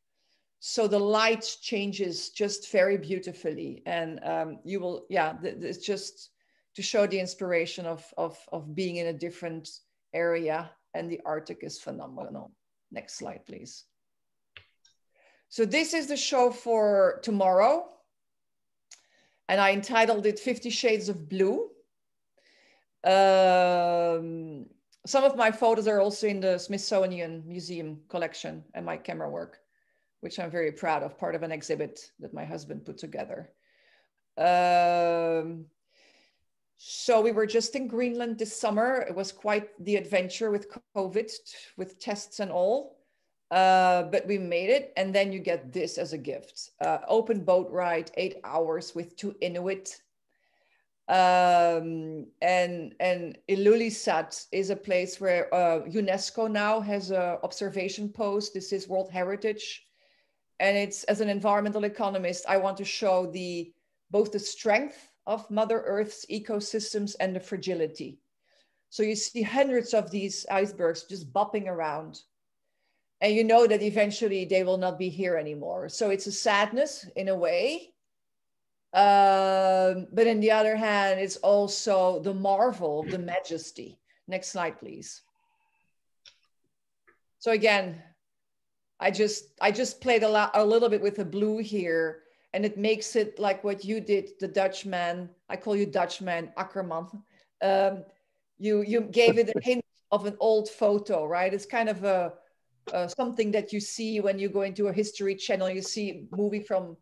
So the light changes just very beautifully. And um, you will, yeah, it's just to show the inspiration of, of, of being in a different area. And the Arctic is phenomenal. Next slide, please. So this is the show for tomorrow and I entitled it 50 Shades of Blue. Um, some of my photos are also in the Smithsonian Museum collection and my camera work, which I'm very proud of, part of an exhibit that my husband put together. Um, so we were just in Greenland this summer. It was quite the adventure with COVID, with tests and all. Uh, but we made it. And then you get this as a gift. Uh, open boat ride, eight hours with two Inuit. Um, and and Ilulissat is a place where uh, UNESCO now has an observation post. This is World Heritage. And it's as an environmental economist, I want to show the both the strength of Mother Earth's ecosystems and the fragility. So you see hundreds of these icebergs just bopping around and you know that eventually they will not be here anymore. So it's a sadness in a way. Um, but on the other hand, it's also the marvel, the majesty. Next slide, please. So again, I just I just played a, lot, a little bit with the blue here, and it makes it like what you did, the Dutchman. I call you Dutchman, Ackerman. Um, you you gave it a hint of an old photo, right? It's kind of a something that you see when you go into a history channel. You see movie from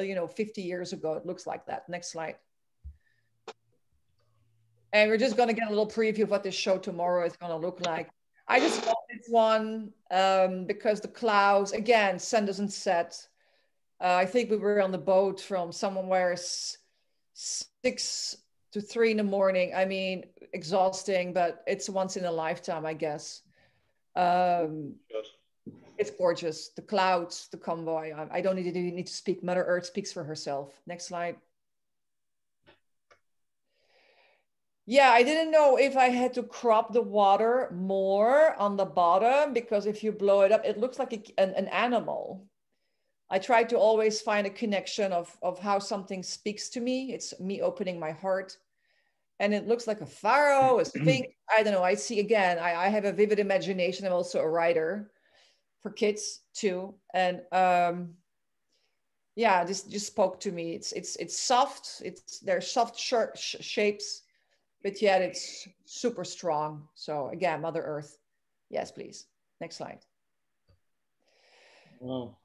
you know 50 years ago. It looks like that. Next slide. And we're just going to get a little preview of what this show tomorrow is going to look like. I just love this one um, because the clouds, again, sun doesn't set. Uh, I think we were on the boat from somewhere six to three in the morning. I mean, exhausting, but it's once in a lifetime, I guess. Um, it's gorgeous. The clouds, the convoy. I, I don't need to, need to speak. Mother Earth speaks for herself. Next slide. Yeah, I didn't know if I had to crop the water more on the bottom because if you blow it up, it looks like a, an, an animal. I try to always find a connection of, of how something speaks to me. It's me opening my heart and it looks like a pharaoh, a sphinx. I don't know. I see again. I, I have a vivid imagination. I'm also a writer for kids too, and um, yeah, this just spoke to me. It's it's it's soft. It's they're soft sharp sh shapes, but yet it's super strong. So again, Mother Earth. Yes, please. Next slide. Wow.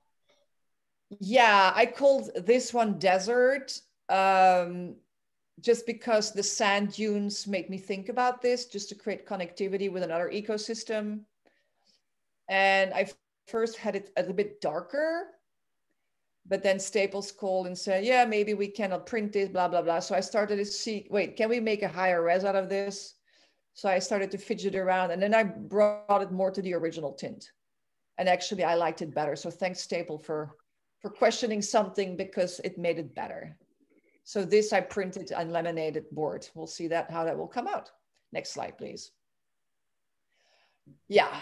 Yeah, I called this one desert. Um, just because the sand dunes made me think about this, just to create connectivity with another ecosystem. And I first had it a little bit darker, but then Staples called and said, yeah, maybe we cannot print this, blah, blah, blah. So I started to see, wait, can we make a higher res out of this? So I started to fidget around and then I brought it more to the original tint. And actually I liked it better. So thanks Staple for, for questioning something because it made it better. So this I printed on laminated board. We'll see that how that will come out. Next slide, please. Yeah.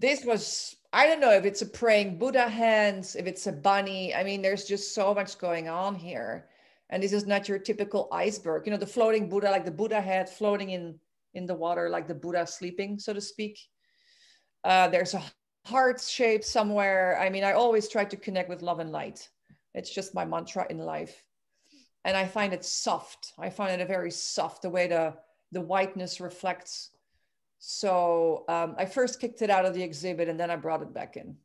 This was, I don't know if it's a praying Buddha hands, if it's a bunny. I mean, there's just so much going on here. And this is not your typical iceberg. You know, the floating Buddha, like the Buddha head floating in, in the water, like the Buddha sleeping, so to speak. Uh, there's a heart shape somewhere. I mean, I always try to connect with love and light. It's just my mantra in life. And I find it soft. I find it a very soft, the way the, the whiteness reflects. So um, I first kicked it out of the exhibit and then I brought it back in.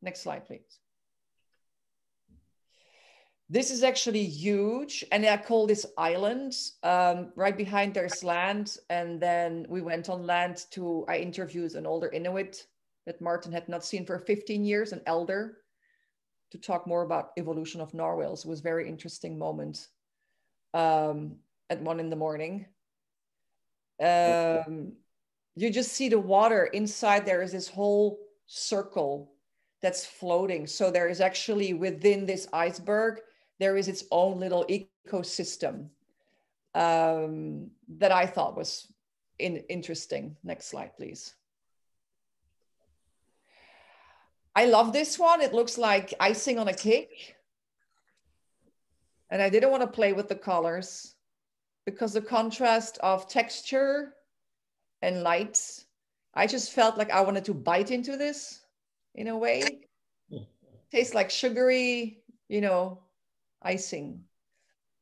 Next slide, please. This is actually huge. And I call this island. Um, right behind there's land. And then we went on land to, I interviewed an older Inuit that Martin had not seen for 15 years, an elder to talk more about evolution of narwhals. It was very interesting moment um, at one in the morning. Um, you just see the water inside there is this whole circle that's floating. So there is actually within this iceberg, there is its own little ecosystem um, that I thought was in, interesting. Next slide, please. I love this one. It looks like icing on a cake. And I didn't want to play with the colors because the contrast of texture and light, I just felt like I wanted to bite into this in a way. Tastes like sugary, you know, icing.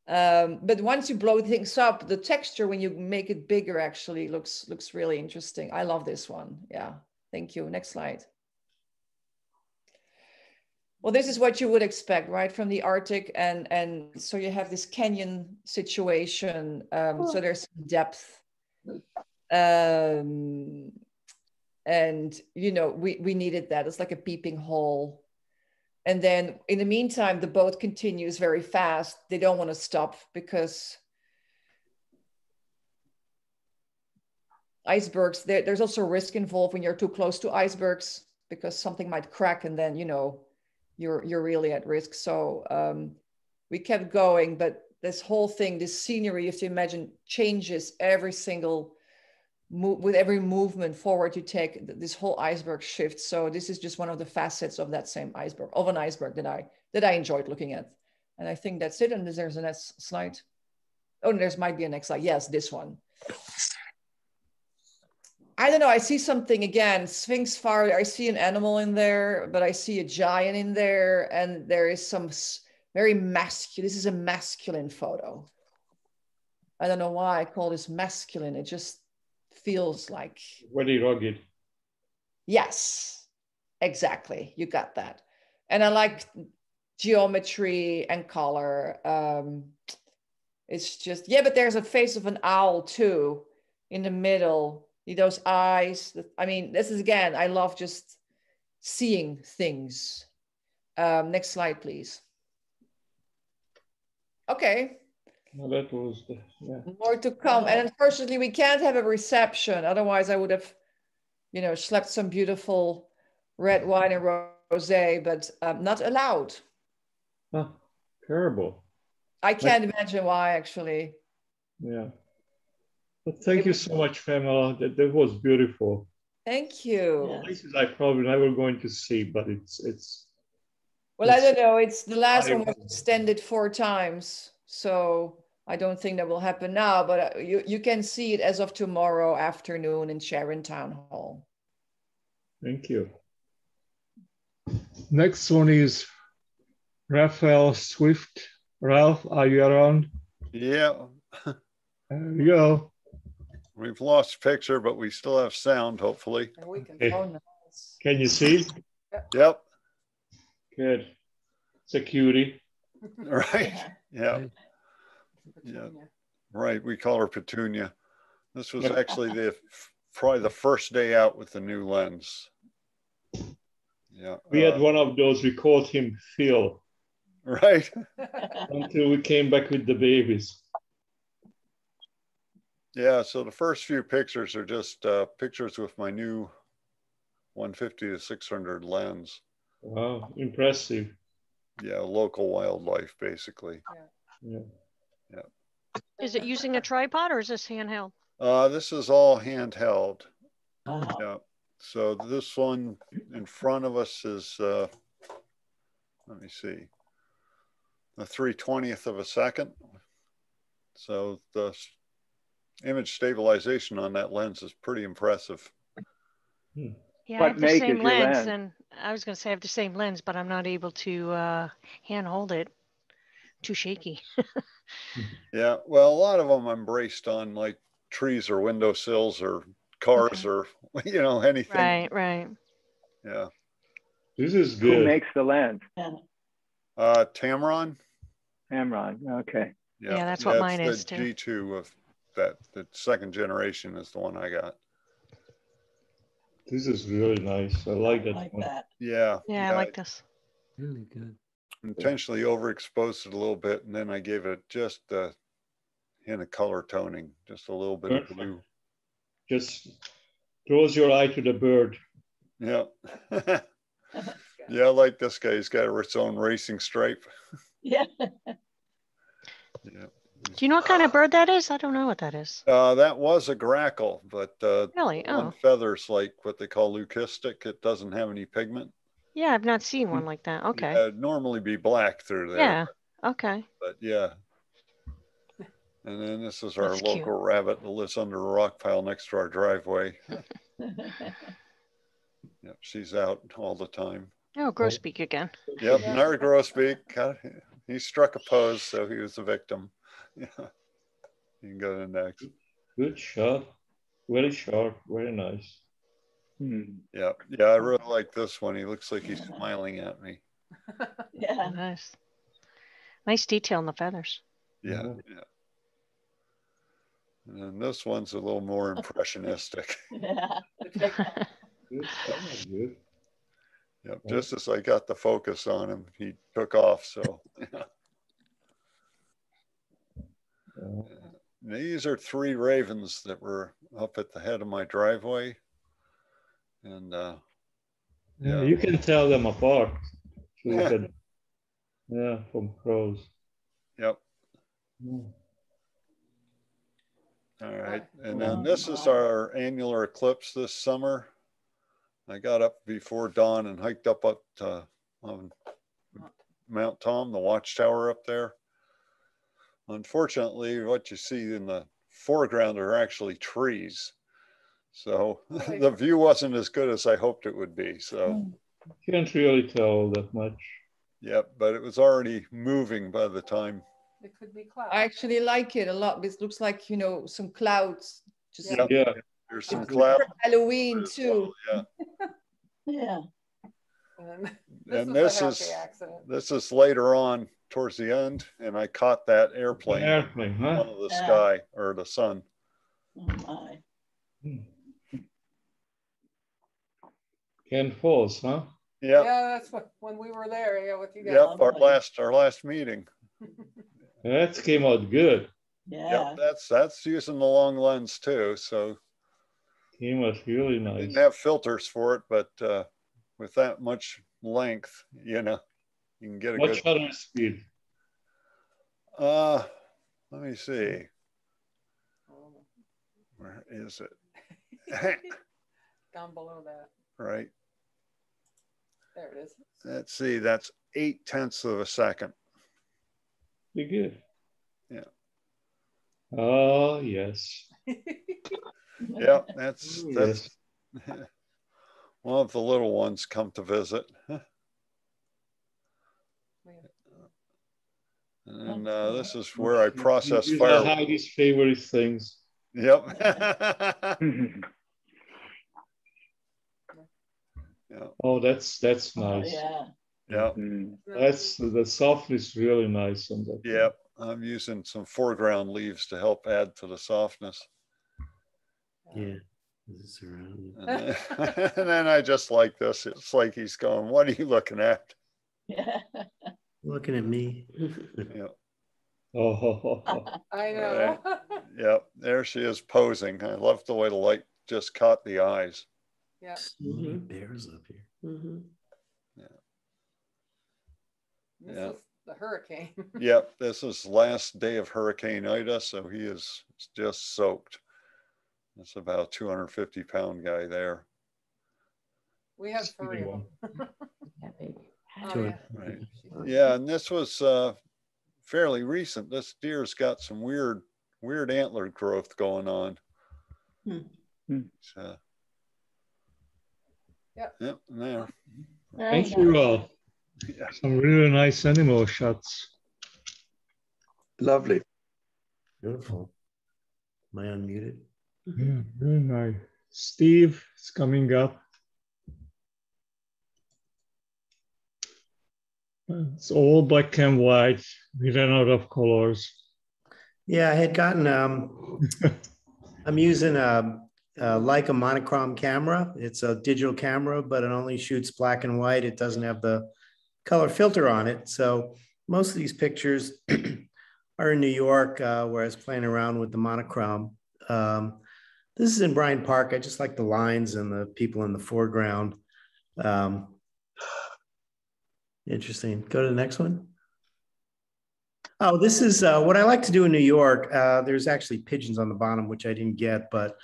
Um, but once you blow things up, the texture when you make it bigger actually looks looks really interesting. I love this one. Yeah, thank you. Next slide. Well, this is what you would expect, right, from the Arctic, and and so you have this canyon situation. Um, so there's depth, um, and you know we we needed that. It's like a peeping hole and then in the meantime, the boat continues very fast. They don't want to stop because icebergs, there, there's also risk involved when you're too close to icebergs because something might crack and then, you know, you're, you're really at risk. So um, we kept going, but this whole thing, this scenery, if you imagine changes every single with every movement forward you take, this whole iceberg shifts. So this is just one of the facets of that same iceberg, of an iceberg that I that I enjoyed looking at. And I think that's it. And there's a next slide. Oh, there's might be a next slide. Yes, this one. I don't know. I see something again, Sphinx fire. I see an animal in there, but I see a giant in there, and there is some very masculine. This is a masculine photo. I don't know why I call this masculine. It just feels like. Very rugged. Yes, exactly. You got that. And I like geometry and color. Um, it's just, yeah, but there's a face of an owl too in the middle. Those eyes. I mean, this is again, I love just seeing things. Um, next slide, please. Okay, well, that was the, yeah. More to come. And unfortunately, we can't have a reception. Otherwise, I would have, you know, slept some beautiful red wine and rosé, but um, not allowed. Huh, terrible. I can't like, imagine why, actually. Yeah. But thank you so much, Pamela. That, that was beautiful. Thank you. Yeah. Places I probably never going to see, but it's it's. Well, it's, I don't know. It's the last I, one was extended four times, so I don't think that will happen now, but uh, you, you can see it as of tomorrow afternoon in Sharon Town Hall. Thank you. Next one is Raphael Swift. Ralph, are you around? Yeah. There you go. We've lost picture, but we still have sound, hopefully. And we Can, can you see? Yep. Good. Security. Right. Yeah. Yeah, right. We call her Petunia. This was actually the probably the first day out with the new lens. Yeah. We uh, had one of those. We called him Phil. Right. until we came back with the babies. Yeah. So the first few pictures are just uh, pictures with my new 150 to 600 lens. Wow, impressive. Yeah, local wildlife, basically. Yeah. yeah. Is it using a tripod or is this handheld? Uh, this is all handheld. Oh. Yeah. So this one in front of us is, uh, let me see, a 320th of a second. So the image stabilization on that lens is pretty impressive. Hmm. Yeah, what I have the same lens, lens, and I was going to say I have the same lens, but I'm not able to uh, hand hold it. Too shaky. yeah, well, a lot of them I'm braced on like trees or windowsills or cars okay. or you know anything. Right, right. Yeah. This is good. Who makes the lens? Uh, Tamron. Tamron. Okay. Yeah, yeah that's what mine is too. G2 of that. The second generation is the one I got. This is really nice. I like that. I like that. Yeah. Yeah, I like this. Really good intentionally overexposed it a little bit, and then I gave it just a hint of color toning, just a little bit Perfect. of blue. Just draws your eye to the bird. Yeah. Yeah, I like this guy. He's got its own racing stripe. Yeah. Yeah. Do you know what kind of bird that is? I don't know what that is. Uh, that was a grackle, but uh, Really? oh. feathers like what they call leucistic. It doesn't have any pigment. Yeah, I've not seen one like that. Okay. Yeah, it'd normally be black through there. Yeah. Okay. But yeah. And then this is our That's local cute. rabbit that lives under a rock pile next to our driveway. Yep, she's out all the time. Oh, grosbeak again. Yep, Nara Grosbeak. got- He struck a pose, so he was the victim. Yeah. You can go to the next. Good shot. Very sharp. Very nice. Hmm. Yeah, yeah, I really like this one. He looks like he's smiling at me. Yeah. Oh, nice. Nice detail in the feathers. Yeah, mm-hmm. yeah. And then this one's a little more impressionistic. Yeah. Good. Good. Yep, just as I got the focus on him, he took off. So uh-huh. these are three ravens that were up at the head of my driveway. And uh, Yeah, you can tell them apart. if you look at- yeah, from crows. yep. Yeah. All right. And then this is our annular eclipse this summer. I got up before dawn and hiked up up to on Mount Tom, the watchtower up there. Unfortunately, what you see in the foreground are actually trees. So the view wasn't as good as I hoped it would be. So, hmm. Can't really tell that much. yep, but it was already moving by the time. It could be clouds. I actually like it a lot. It looks like, you know, some clouds. Just Yep. Yeah. There's some clouds. Halloween too. Yeah. Yeah. And and this this is accident. this is later on towards the end, and I caught that airplane, Airplane, huh? out of the Yeah. sky or the sun. Oh my. Hmm. Kent Falls, huh? Yeah. Yeah, that's what, when we were there, yeah, with you guys. yep. Our last our last meeting. That came out good. Yeah. Yep, that's that's using the long lens too. So Came out really nice. didn't have filters for it, but uh, with that much length, you know, you can get a What good. shutter speed? Uh, let me see. Where is it? Down below that. right. There it is. Let's see. That's eight tenths of a second. Pretty good. Yeah. Oh, yes. Yeah, that's Ooh, that's one of the little ones come to visit. And uh, this is where I process fire. Heidi's favorite things. Yep. yeah. Oh, that's that's Oh, nice. yeah. Yeah. Mm. That's the softness is really nice on that. Yep. I'm using some foreground leaves to help add to the softness. Yeah. This around. And then, and then I just like this. It's like he's going, What are you looking at? Yeah. Looking at me. Yeah. Oh, I know. Yep. There she is posing. I love the way the light just caught the eyes. Yeah. Many bears up here. Mm-hmm. This Yeah. is the hurricane. Yep. This is last day of Hurricane Ida. So he is just soaked. That's about 250 pound guy there. We have three of them. Oh, Two yeah. Right. Yeah, and this was uh, fairly recent. This deer's got some weird, weird antler growth going on. Hmm. So, Yep. yep, there. thank you all. Some really nice animal shots. Lovely. Beautiful. Am I unmuted? Yeah, really nice. Steve is coming up. It's all black and white. We ran out of colors. Yeah, I had gotten, um, I'm using a, a monochrome camera. It's a digital camera, but it only shoots black and white. It doesn't have the color filter on it. So most of these pictures are in New York, uh, where I was playing around with the monochrome. Um, this is in Bryant Park. I just like the lines and the people in the foreground. Um, Interesting. Go to the next one. Oh, this is uh, what I like to do in New York. Uh, there's actually pigeons on the bottom, which I didn't get, but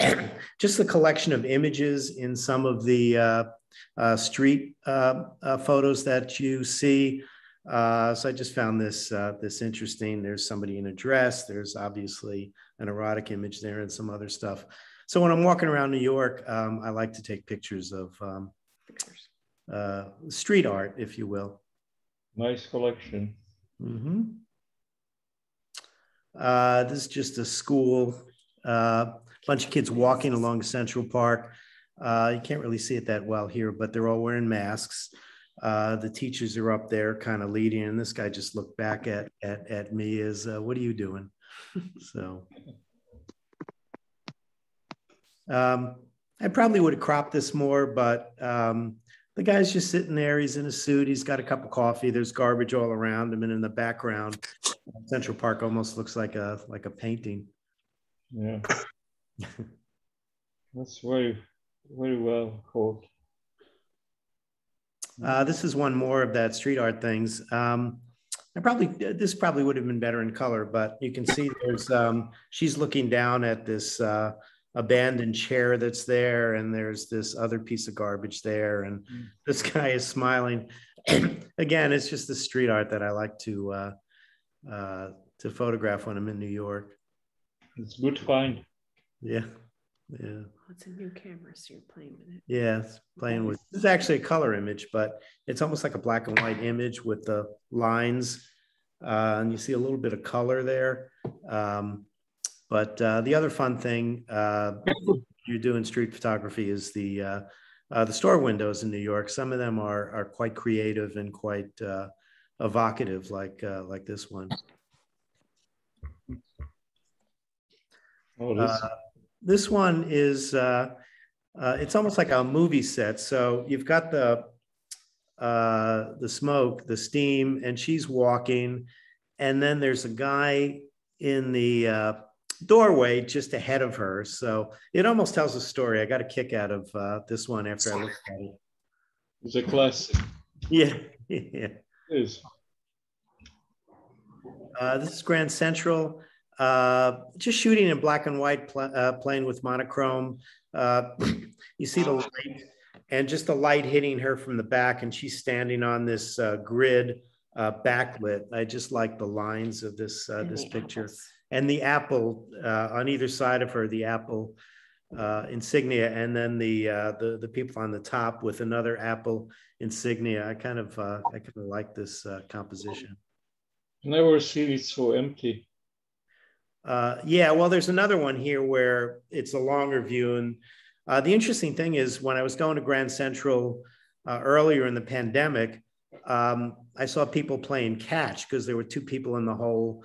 just the collection of images in some of the uh, uh street uh, uh, photos that you see. so I just found this this interesting. There's somebody in a dress. There's obviously an erotic image there and some other stuff. So when I'm walking around New York, um, I like to take pictures of um, street art, if you will. Nice collection. Mm-hmm. Uh, this is just a school, a bunch of kids walking along Central Park. Uh, you can't really see it that well here, but they're all wearing masks. Uh, the teachers are up there kind of leading, and this guy just looked back at, at, at me as, uh, what are you doing? so um, I probably would have cropped this more, but um, the guy's just sitting there. He's in a suit. He's got a cup of coffee. There's garbage all around him, and in the background, Central Park almost looks like a like a painting. Yeah, that's very very well caught. Uh, this is one more of that street art things. Um, I probably this probably would have been better in color, but you can see there's um, she's looking down at this uh, abandoned chair that's there and there's this other piece of garbage there and mm. this guy is smiling again it's just the street art that i like to uh, uh, to photograph when i'm in new york it's good to find yeah yeah oh, it's a new camera so you're playing with it yeah it's playing with this is actually a color image but it's almost like a black and white image with the lines uh, and you see a little bit of color there um, but uh, the other fun thing uh, you do in street photography is the uh, uh, the store windows in New York. Some of them are are quite creative and quite uh, evocative, like uh, like this one. Oh, this. This one is it's almost like a movie set. So you've got the the smoke, the steam, and she's walking, and then there's a guy in the doorway just ahead of her. So it almost tells a story. I got a kick out of uh, this one after I looked at it. It's a classic. Yeah, yeah. It is. Uh, this is Grand Central. Uh, just shooting in black and white, pl uh, playing with monochrome. Uh, you see the light and just the light hitting her from the back, and she's standing on this uh, grid backlit. I just like the lines of this this picture. Apples and the apple uh, on either side of her, the apple uh, insignia, and then the, uh, the the people on the top with another apple insignia. I kind of uh, I kind of like this uh, composition. Never seen it so empty. Uh, yeah, well, there's another one here where it's a longer view, and the interesting thing is when I was going to Grand Central earlier in the pandemic, um, I saw people playing catch because there were two people in the whole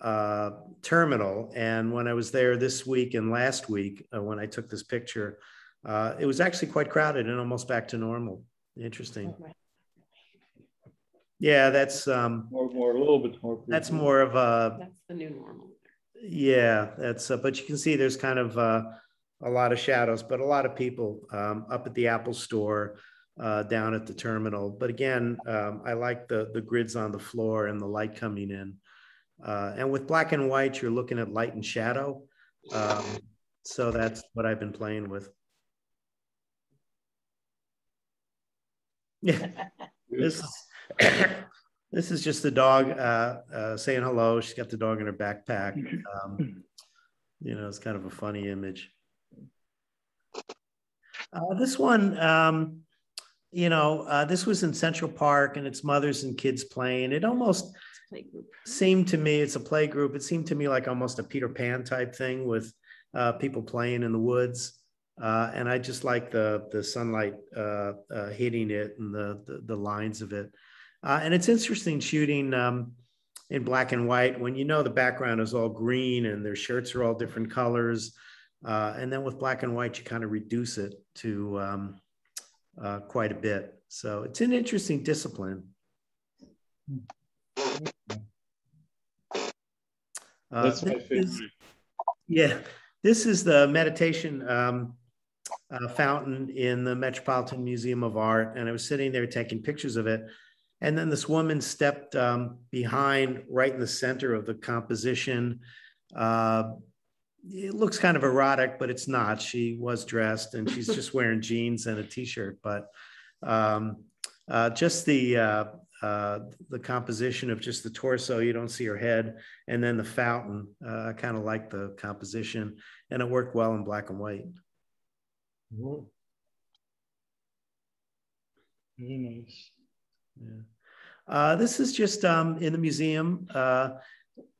uh, terminal. And when I was there this week and last week, uh, when I took this picture, uh, it was actually quite crowded and almost back to normal. Interesting. Yeah, that's um, more, more, a little bit more. That's more of a. That's the new normal. Yeah, that's. Uh, but you can see there's kind of uh, a lot of shadows, but a lot of people um, up at the Apple Store, uh, down at the terminal. But again, um, I like the the grids on the floor and the light coming in. Uh, and with black and white, you're looking at light and shadow. Um, so that's what I've been playing with. Yeah, this this is just the dog uh, uh, saying hello. She's got the dog in her backpack. Um, you know, it's kind of a funny image. Uh, this one, um, you know, uh, this was in Central Park, and it's mothers and kids playing. It almost. Seemed to me, it's a play group. It seemed to me like almost a Peter Pan type thing with uh, people playing in the woods. Uh, and I just like the the sunlight uh, uh hitting it and the, the, the lines of it. Uh, and it's interesting shooting um, in black and white when you know the background is all green and their shirts are all different colors. Uh, and then with black and white, you kind of reduce it to um, quite a bit. So it's an interesting discipline. Uh, That's my favorite. Is, yeah, this is the meditation um, uh, fountain in the Metropolitan Museum of Art, and I was sitting there taking pictures of it. And then this woman stepped um, behind, right in the center of the composition. Uh, it looks kind of erotic, but it's not. She was dressed and she's just wearing jeans and a t-shirt. But um, uh, just the uh, uh, the composition of just the torso, you don't see her head, and then the fountain. Uh, I kind of like the composition, and it worked well in black and white. Whoa. Very nice. Yeah. Uh, this is just um, in the museum. Uh,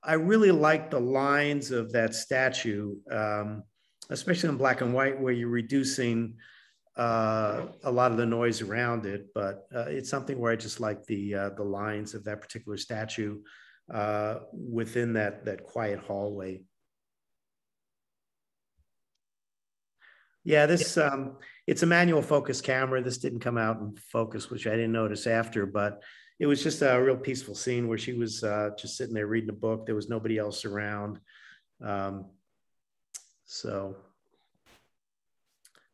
I really like the lines of that statue, um, especially in black and white, where you're reducing uh, a lot of the noise around it. But uh, it's something where I just like the uh, the lines of that particular statue within that that quiet hallway. Yeah, this um, it's a manual focus camera. This didn't come out in focus, which I didn't notice after, but it was just a real peaceful scene where she was uh, just sitting there reading a book. There was nobody else around. Um, so,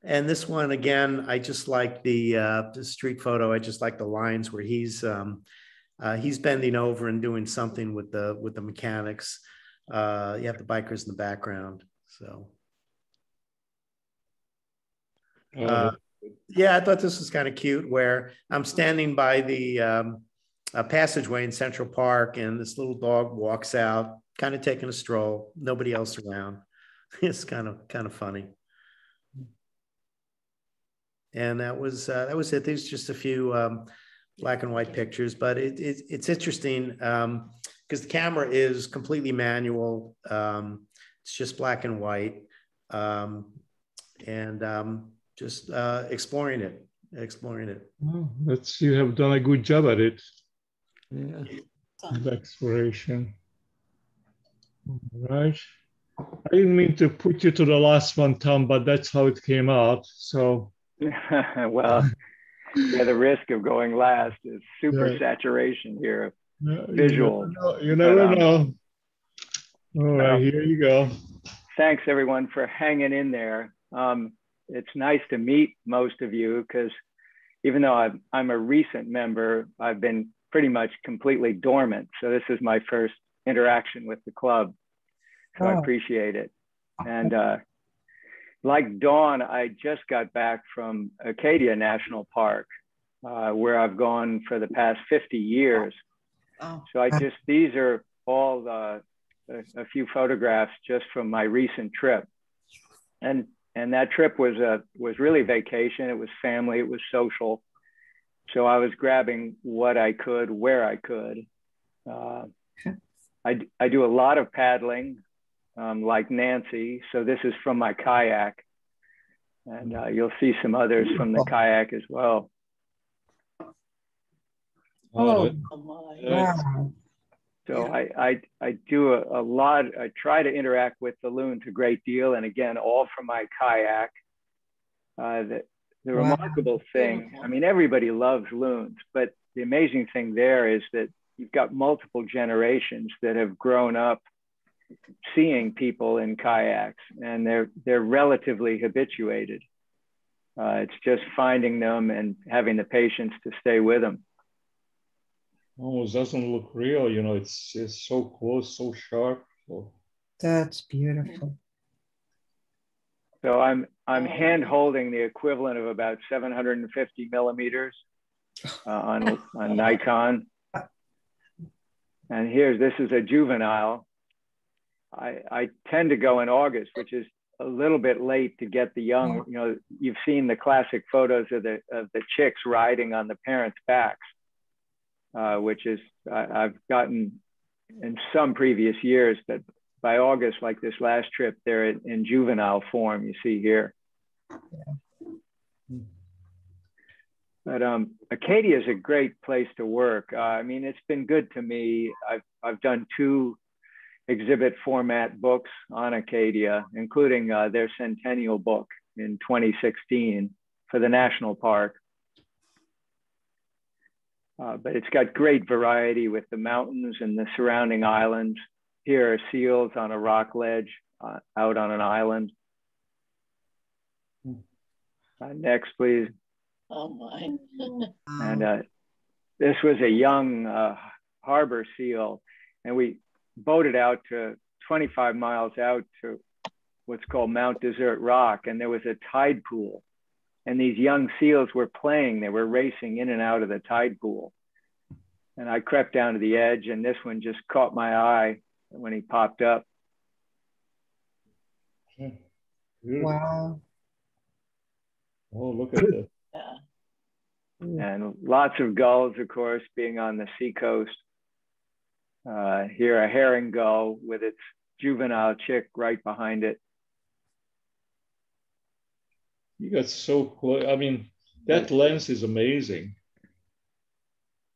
and this one again, I just like the uh, the street photo. I just like the lines where he's um, uh, he's bending over and doing something with the with the mechanics. Uh, you have the bikers in the background. So. Uh, yeah, I thought this was kind of cute where I'm standing by the um, a passageway in Central Park, and this little dog walks out, kind of taking a stroll. Nobody else around. It's kind of kind of funny. And that was uh, that was it. There's just a few um, black and white pictures, but it, it it's interesting because um, the camera is completely manual. Um, it's just black and white, um, and um, just uh, exploring it, exploring it. Well, that's you have done a good job at it. Yeah. The exploration. All right. I didn't mean to put you to the last one, Tom, but that's how it came out. So. well, yeah, the risk of going last is super yeah. saturation here of visual. You never know. You never know. Um, All right, here you go. Thanks everyone for hanging in there. Um, it's nice to meet most of you because even though I'm, I'm a recent member, I've been pretty much completely dormant. So this is my first interaction with the club. So oh. I appreciate it. And uh, like Dawn, I just got back from Acadia National Park, uh, where I've gone for the past 50 years. Oh. So I just, these are all the, a, a few photographs just from my recent trip. And and that trip was a was really vacation. It was family. It was social. So I was grabbing what I could where I could. Uh, I I do a lot of paddling, um, like Nancy. So this is from my kayak, and uh, you'll see some others from the kayak as well. Oh, oh wow. So. I, I, I do a, a, lot, I try to interact with the loons a great deal. And again, all from my kayak. Uh, the the wow. remarkable thing, I mean, everybody loves loons, but the amazing thing there is that you've got multiple generations that have grown up seeing people in kayaks and they're, they're relatively habituated. Uh, it's just finding them and having the patience to stay with them almost doesn't look real. You know, it's it's so close, so sharp. So. That's beautiful. So I'm I'm hand holding the equivalent of about 750 millimeters uh, on on Nikon. And here's this is a juvenile. I I tend to go in August, which is a little bit late to get the young. You know, you've seen the classic photos of the of the chicks riding on the parents' backs uh, which is I, have gotten in some previous years, but by August, like this last trip, they're in, juvenile form. You see here. Yeah. But um, Acadia is a great place to work. Uh, I mean, it's been good to me. I've I've done two exhibit format books on Acadia, including uh, their centennial book in 2016 for the national park. Uh, but it's got great variety with the mountains and the surrounding islands. Here are seals on a rock ledge uh, out on an island. Uh, next, please. Oh my. and uh, this was a young uh, harbor seal, and we boated out to 25 miles out to what's called Mount Desert Rock, and there was a tide pool. And these young seals were playing, they were racing in and out of the tide pool. And I crept down to the edge, and this one just caught my eye when he popped up. Wow. Oh, look at this. Yeah. And lots of gulls, of course, being on the seacoast. Uh, here, a herring gull with its juvenile chick right behind it. You got so close. I mean, that lens is amazing.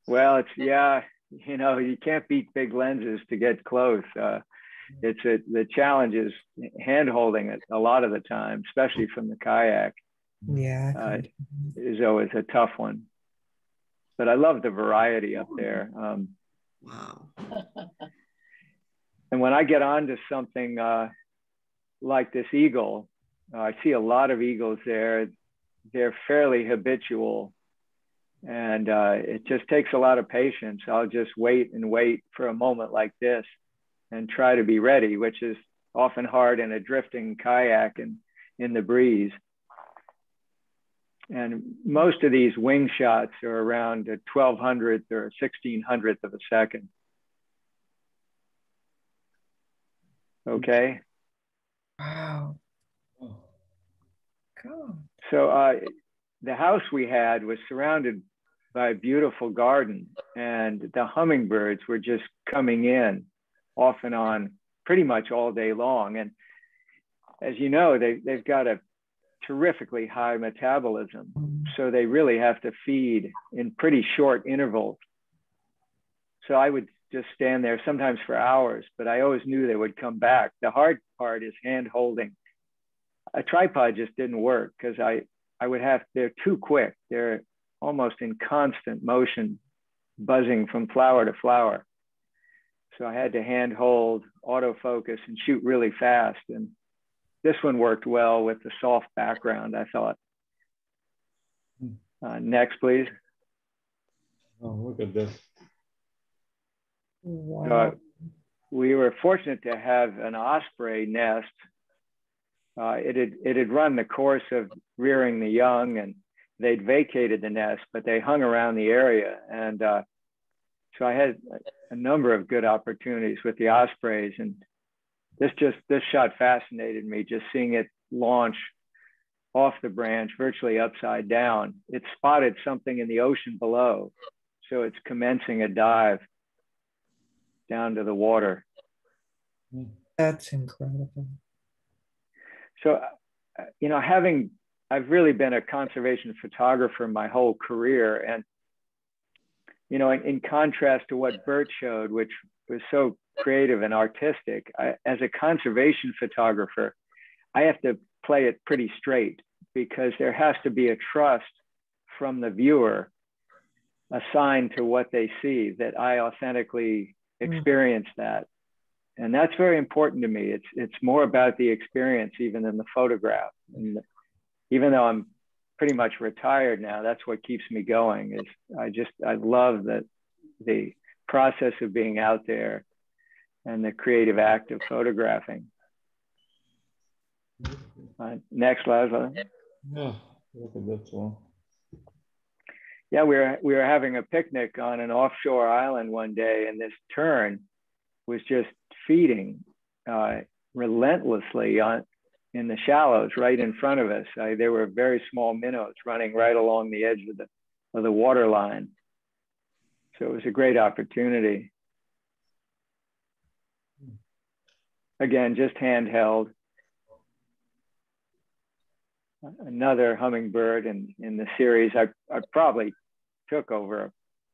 Well, it's yeah, you know, you can't beat big lenses to get close. Uh, it's a, the challenge is hand holding it a lot of the time, especially from the kayak. Yeah. Uh, is always a tough one. But I love the variety up there. Um, wow. and when I get onto something uh, like this eagle, uh, I see a lot of eagles there. They're fairly habitual. And uh, it just takes a lot of patience. I'll just wait and wait for a moment like this and try to be ready, which is often hard in a drifting kayak and in the breeze. And most of these wing shots are around a 1200th or a 1600th of a second. Okay. Wow. Cool. So uh, the house we had was surrounded by a beautiful garden, and the hummingbirds were just coming in off and on pretty much all day long. And as you know, they, they've got a terrifically high metabolism. So they really have to feed in pretty short intervals. So I would just stand there sometimes for hours, but I always knew they would come back. The hard part is hand holding. A tripod just didn't work because I, I would have, they're too quick. They're almost in constant motion, buzzing from flower to flower. So I had to hand hold, autofocus, and shoot really fast. And this one worked well with the soft background, I thought. Uh, next, please. Oh, look at this. Wow. Uh, we were fortunate to have an osprey nest. Uh, it, had, it had run the course of rearing the young and they'd vacated the nest, but they hung around the area. And uh, so I had a number of good opportunities with the ospreys. And this just, this shot fascinated me, just seeing it launch off the branch, virtually upside down. It spotted something in the ocean below. So it's commencing a dive down to the water. That's incredible. So, uh, you know, having, I've really been a conservation photographer my whole career. And, you know, in, in contrast to what Bert showed, which was so creative and artistic, I, as a conservation photographer, I have to play it pretty straight because there has to be a trust from the viewer assigned to what they see that I authentically mm. experience that. And that's very important to me. It's it's more about the experience even than the photograph. And even though I'm pretty much retired now, that's what keeps me going. Is I just I love that the process of being out there and the creative act of photographing. Uh, next, Laszlo. Yeah, look at this one. Yeah, we were we were having a picnic on an offshore island one day, and this tern was just feeding uh, relentlessly on in the shallows right in front of us. I, there were very small minnows running right along the edge of the of the water line. So it was a great opportunity. Again, just handheld. Another hummingbird in, in the series. I, I probably took over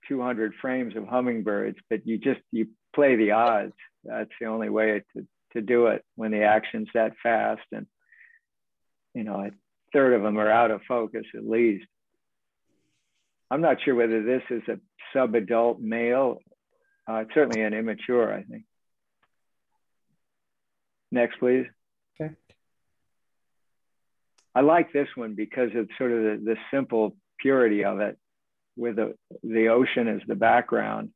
200 frames of hummingbirds, but you just, you play the odds. That's the only way to, to do it when the action's that fast. And, you know, a third of them are out of focus at least. I'm not sure whether this is a sub-adult male. Uh, it's certainly an immature, I think. Next, please. Okay. I like this one because of sort of the, the simple purity of it. with the, the ocean as the background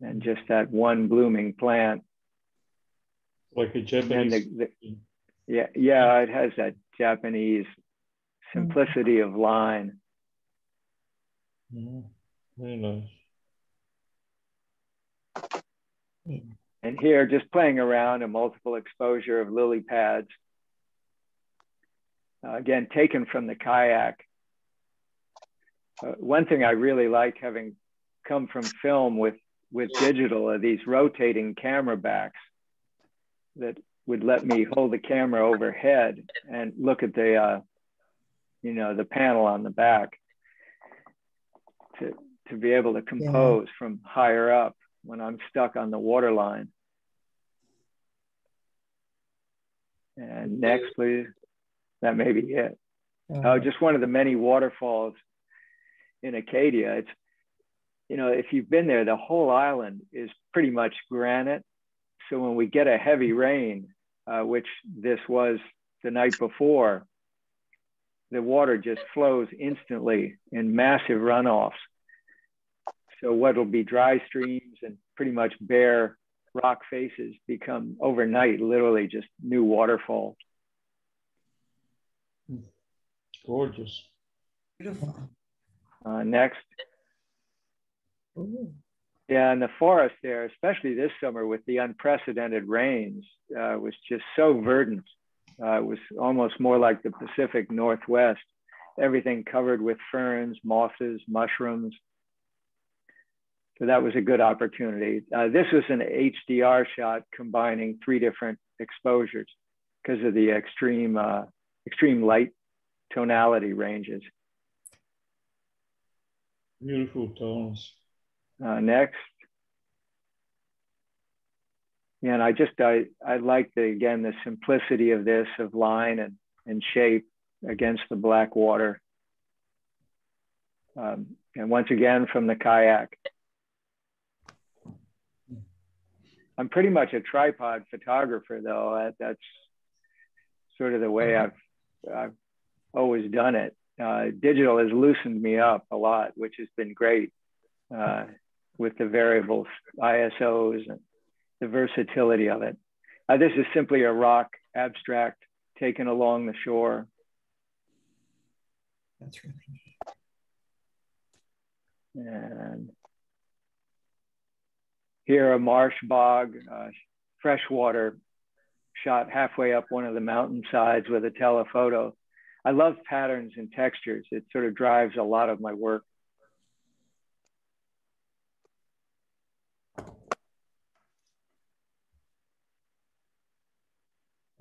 and just that one blooming plant. Like a Japanese. The, the, yeah, yeah, it has that Japanese simplicity of line. Mm, very nice. And here, just playing around a multiple exposure of lily pads. Uh, again, taken from the kayak. Uh, one thing I really like having come from film with, with digital are these rotating camera backs that would let me hold the camera overhead and look at the, uh, you know, the panel on the back to, to be able to compose yeah. from higher up when I'm stuck on the water line. And next, please. That may be it. Oh, just one of the many waterfalls in Acadia. It's, you know, if you've been there, the whole island is pretty much granite. So when we get a heavy rain, uh, which this was the night before, the water just flows instantly in massive runoffs. So what will be dry streams and pretty much bare rock faces become overnight, literally just new waterfalls. Gorgeous. Beautiful. Uh, next. Ooh. Yeah, and the forest there, especially this summer with the unprecedented rains, uh, was just so verdant. Uh, it was almost more like the Pacific Northwest. Everything covered with ferns, mosses, mushrooms, so that was a good opportunity. Uh, this was an HDR shot combining three different exposures because of the extreme, uh, extreme light tonality ranges. Beautiful tones. Uh, next. And I just, I, I like the, again, the simplicity of this, of line and, and shape against the black water. Um, and once again, from the kayak. I'm pretty much a tripod photographer, though. That's sort of the way I've I've always done it. Uh, digital has loosened me up a lot, which has been great uh, with the variables, ISOs, and the versatility of it. Uh, this is simply a rock abstract taken along the shore. That's really neat. And here, a marsh bog, uh, freshwater shot halfway up one of the mountainsides with a telephoto. I love patterns and textures. It sort of drives a lot of my work.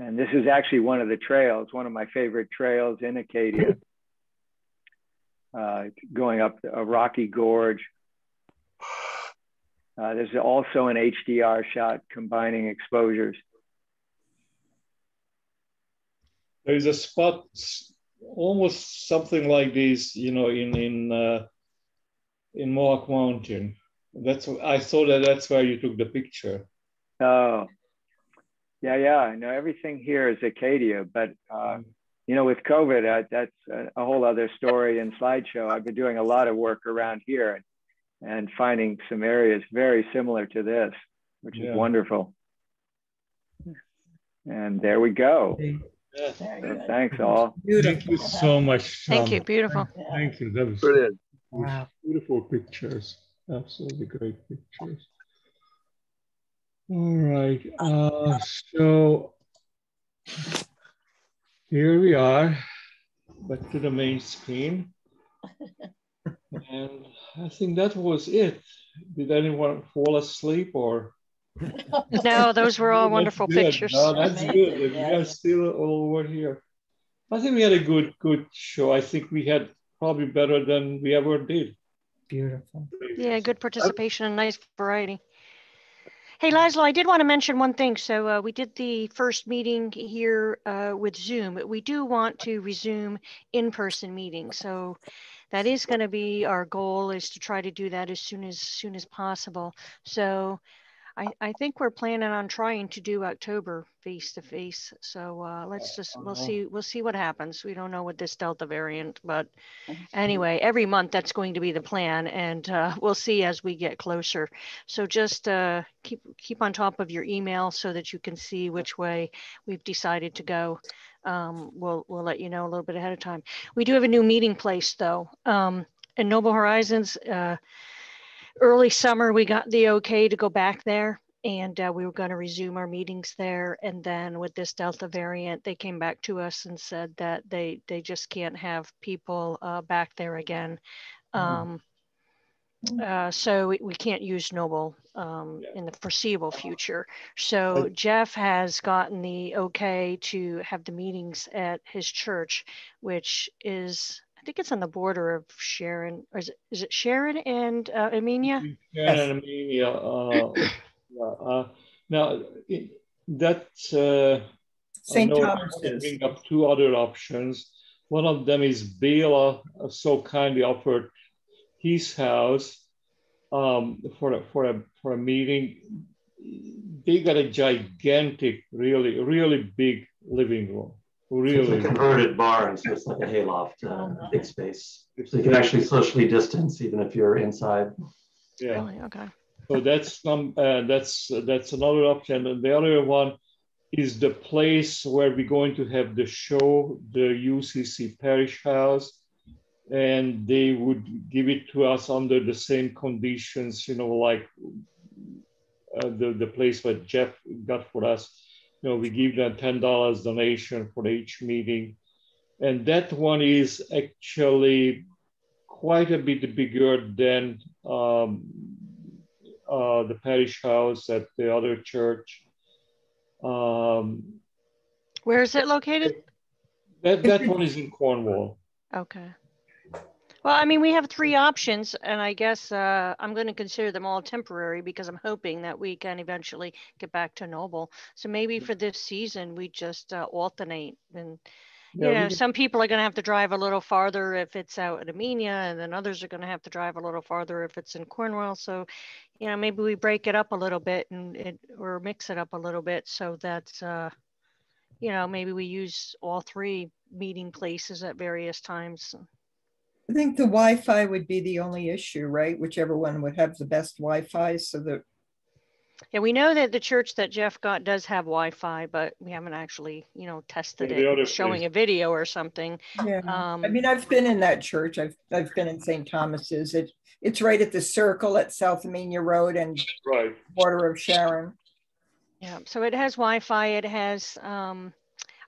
And this is actually one of the trails, one of my favorite trails in Acadia, uh, going up a rocky gorge. Uh, there's also an HDR shot combining exposures. There's a spot almost something like this, you know, in in uh, in Mohawk Mountain. That's I saw that that's where you took the picture. Oh, yeah, yeah. I know everything here is Acadia, but uh, you know, with COVID, uh, that's a, a, whole other story and slideshow. I've been doing a lot of work around here, and and finding some areas very similar to this, which yeah. is wonderful. And there we go. Yeah. So thanks all. Thank you so much. Thank you. Beautiful. Thank you. That was brilliant. Wow. Beautiful pictures. Absolutely great pictures. All right. Uh, so here we are. Back to the main screen. and I think that was it. Did anyone fall asleep or? no, those were all wonderful good. pictures. No, that's good. We are still all over here. I think we had a good, good show. I think we had probably better than we ever did. Beautiful. Yeah, good participation and nice variety. Hey, Laszlo, I did want to mention one thing. So uh, we did the first meeting here uh, with Zoom, we do want to resume in-person meetings. So that is going to be our goal is to try to do that as soon as soon as possible. So I, I think we're planning on trying to do October face to face. So uh, let's just we'll see we'll see what happens. We don't know with this Delta variant, but anyway, every month that's going to be the plan, and uh, we'll see as we get closer. So just uh, keep keep on top of your email so that you can see which way we've decided to go. Um, we'll we'll let you know a little bit ahead of time. We do have a new meeting place though. Um, in Noble Horizons, uh, early summer we got the okay to go back there and uh, we were going to resume our meetings there and then with this delta variant they came back to us and said that they they just can't have people uh, back there again. Um, uh, so we, we can't use Noble um, in the foreseeable future. So Jeff has gotten the okay to have the meetings at his church, which is I think it's on the border of Sharon, or is it, is it Sharon and uh, Amenia? Yeah, and Amenia. Uh, yeah, uh, now, it, that uh, St. I know Thomas's. I bring up two other options. One of them is Bela uh, so kindly offered his house um, for a, for a for a meeting. They got a gigantic, really, really big living room. It's a Really, converted barn, so it's like a hayloft, uh, big space. So you can actually socially distance even if you're inside. yeah. Really? Okay. So that's some uh, that's that's another option. And the other one is the place where we're going to have the show, the UCC Parish House, and they would give it to us under the same conditions, you know, like uh, the the place that Jeff got for us. You know, we give them ten dollars donation for each meeting, and that one is actually quite a bit bigger than um, uh, the parish house at the other church. Um, Where is it located? that, that one is in Cornwall. Okay. Well, I mean, we have three options, and I guess uh, I'm going to consider them all temporary because I'm hoping that we can eventually get back to Noble. So maybe for this season, we just uh, alternate. And, you Yeah, know, some people are going to have to drive a little farther if it's out at Amenia, and then others are going to have to drive a little farther if it's in Cornwall. So, you know, maybe we break it up a little bit and it, or mix it up a little bit so that, uh, you know, maybe we use all three meeting places at various times. I think the Wi-Fi would be the only issue, right? Whichever one would have the best Wi-Fi so that, Yeah, we know that the church that Jeff got does have Wi-Fi, but we haven't actually, you know, tested Yeah, it, showing place. a video or something. yeah. Um, I mean, I've been in that church. I've, I've been in St. Thomas's. It, it's right at the circle at South Amenia Road and right. border of Sharon. Yeah, so it has Wi-Fi. It has, um,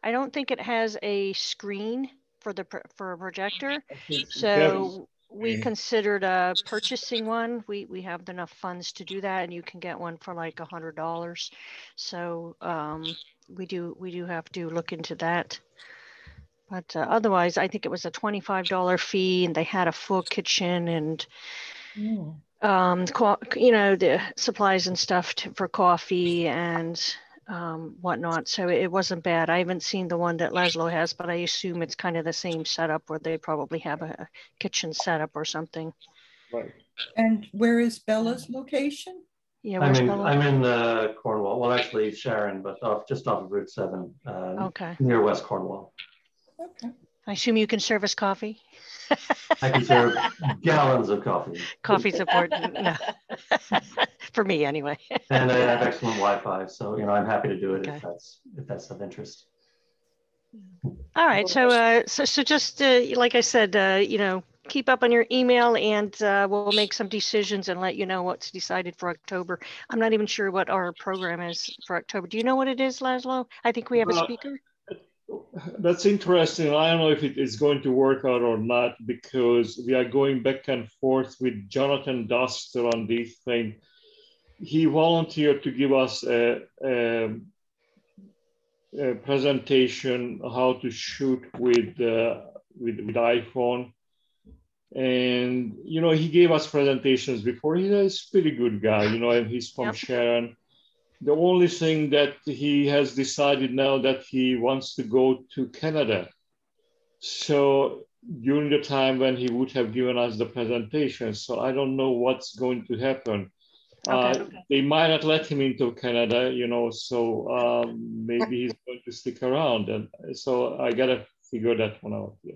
I don't think it has a screen for the for a projector. So we considered uh, purchasing one. We we have enough funds to do that, and you can get one for like a hundred dollars. So um, we do we do have to look into that. But uh, otherwise, I think it was a twenty-five dollar fee, and they had a full kitchen and um, you know, the supplies and stuff to, for coffee and um, whatnot. So it wasn't bad. I haven't seen the one that Laszlo has, but I assume it's kind of the same setup where they probably have a, a kitchen setup or something. Right. And where is Bella's location? Yeah, I'm in, Bella? I'm in uh, Cornwall. Well, actually Sharon, but off, just off of Route 7, uh, Okay. near West Cornwall. I assume you can service coffee. I can serve gallons of coffee. Coffee's important. no. For me, anyway. And I have excellent Wi-Fi, so you know I'm happy to do it if that's if that's of interest. All right. So, uh, so, so just uh, like I said, uh, you know, keep up on your email, and uh, we'll make some decisions and let you know what's decided for October. I'm not even sure what our program is for October. Do you know what it is, Laszlo? I think we have a Well, speaker. That's interesting. I don't know if it is going to work out or not because we are going back and forth with Jonathan Duster on this thing. He volunteered to give us a, a, a presentation how to shoot with, uh, with with iPhone, and you know he gave us presentations before. He's a pretty good guy, you know, and he's from Sharon the only thing that he has decided now that he wants to go to Canada. So during the time when he would have given us the presentation, so I don't know what's going to happen. Uh, they might not let him into Canada, you know, so um, maybe he's going to stick around. And so I got to figure that one out. Yeah.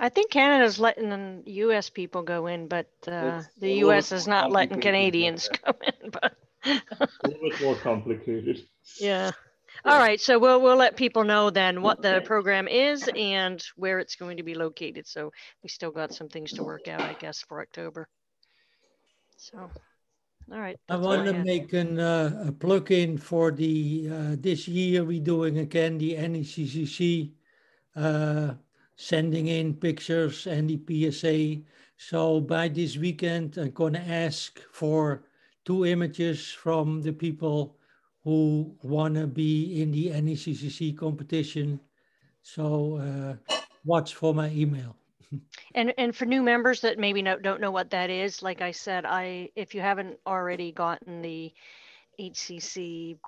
I think Canada's letting U.S. people go in, but uh, the U.S. is not letting Canadians come in. But a little bit more complicated. Yeah. All right. So we'll we'll let people know then what the program is and where it's going to be located. So we still got some things to work out, I guess, for October. So. All right. I want to make an, uh, a plug-in for the, uh, this year we're doing again the NECCC, uh, sending in pictures and the PSA. So by this weekend, I'm going to ask for two images from the people who want to be in the NECCC competition. So uh, watch for my email. And and for new members that maybe don't know what that is, like I said, I if you haven't already gotten the HCC,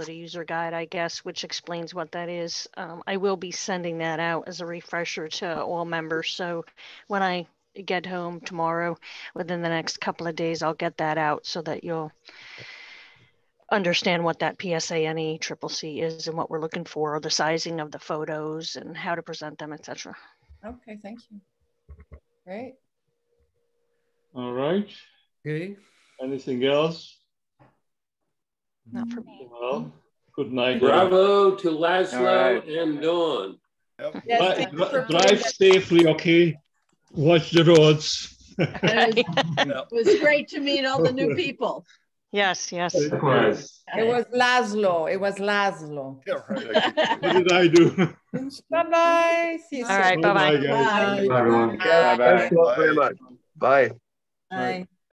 it a user guide, I guess, which explains what that is. Um, I will be sending that out as a refresher to all members. So when I get home tomorrow, within the next couple of days, I'll get that out so that you'll understand what that PSA NE triple C is and what we're looking for, the sizing of the photos and how to present them, etc. Okay, thank you. Great. All right. Okay. Anything else? Not for me. Well, good night. Bravo to Laszlo right. and Dawn. Yep. Yes, drive, drive safely, okay? Watch the roads. it, was, it was great to meet all the new people. Yes, yes. It was. It was Laszlo. It was Laszlo. Yeah, right. what did I do? bye bye. See you All right. Bye bye. Bye, guys. Bye, everyone. Bye. Thanks a lot very. Bye. Bye.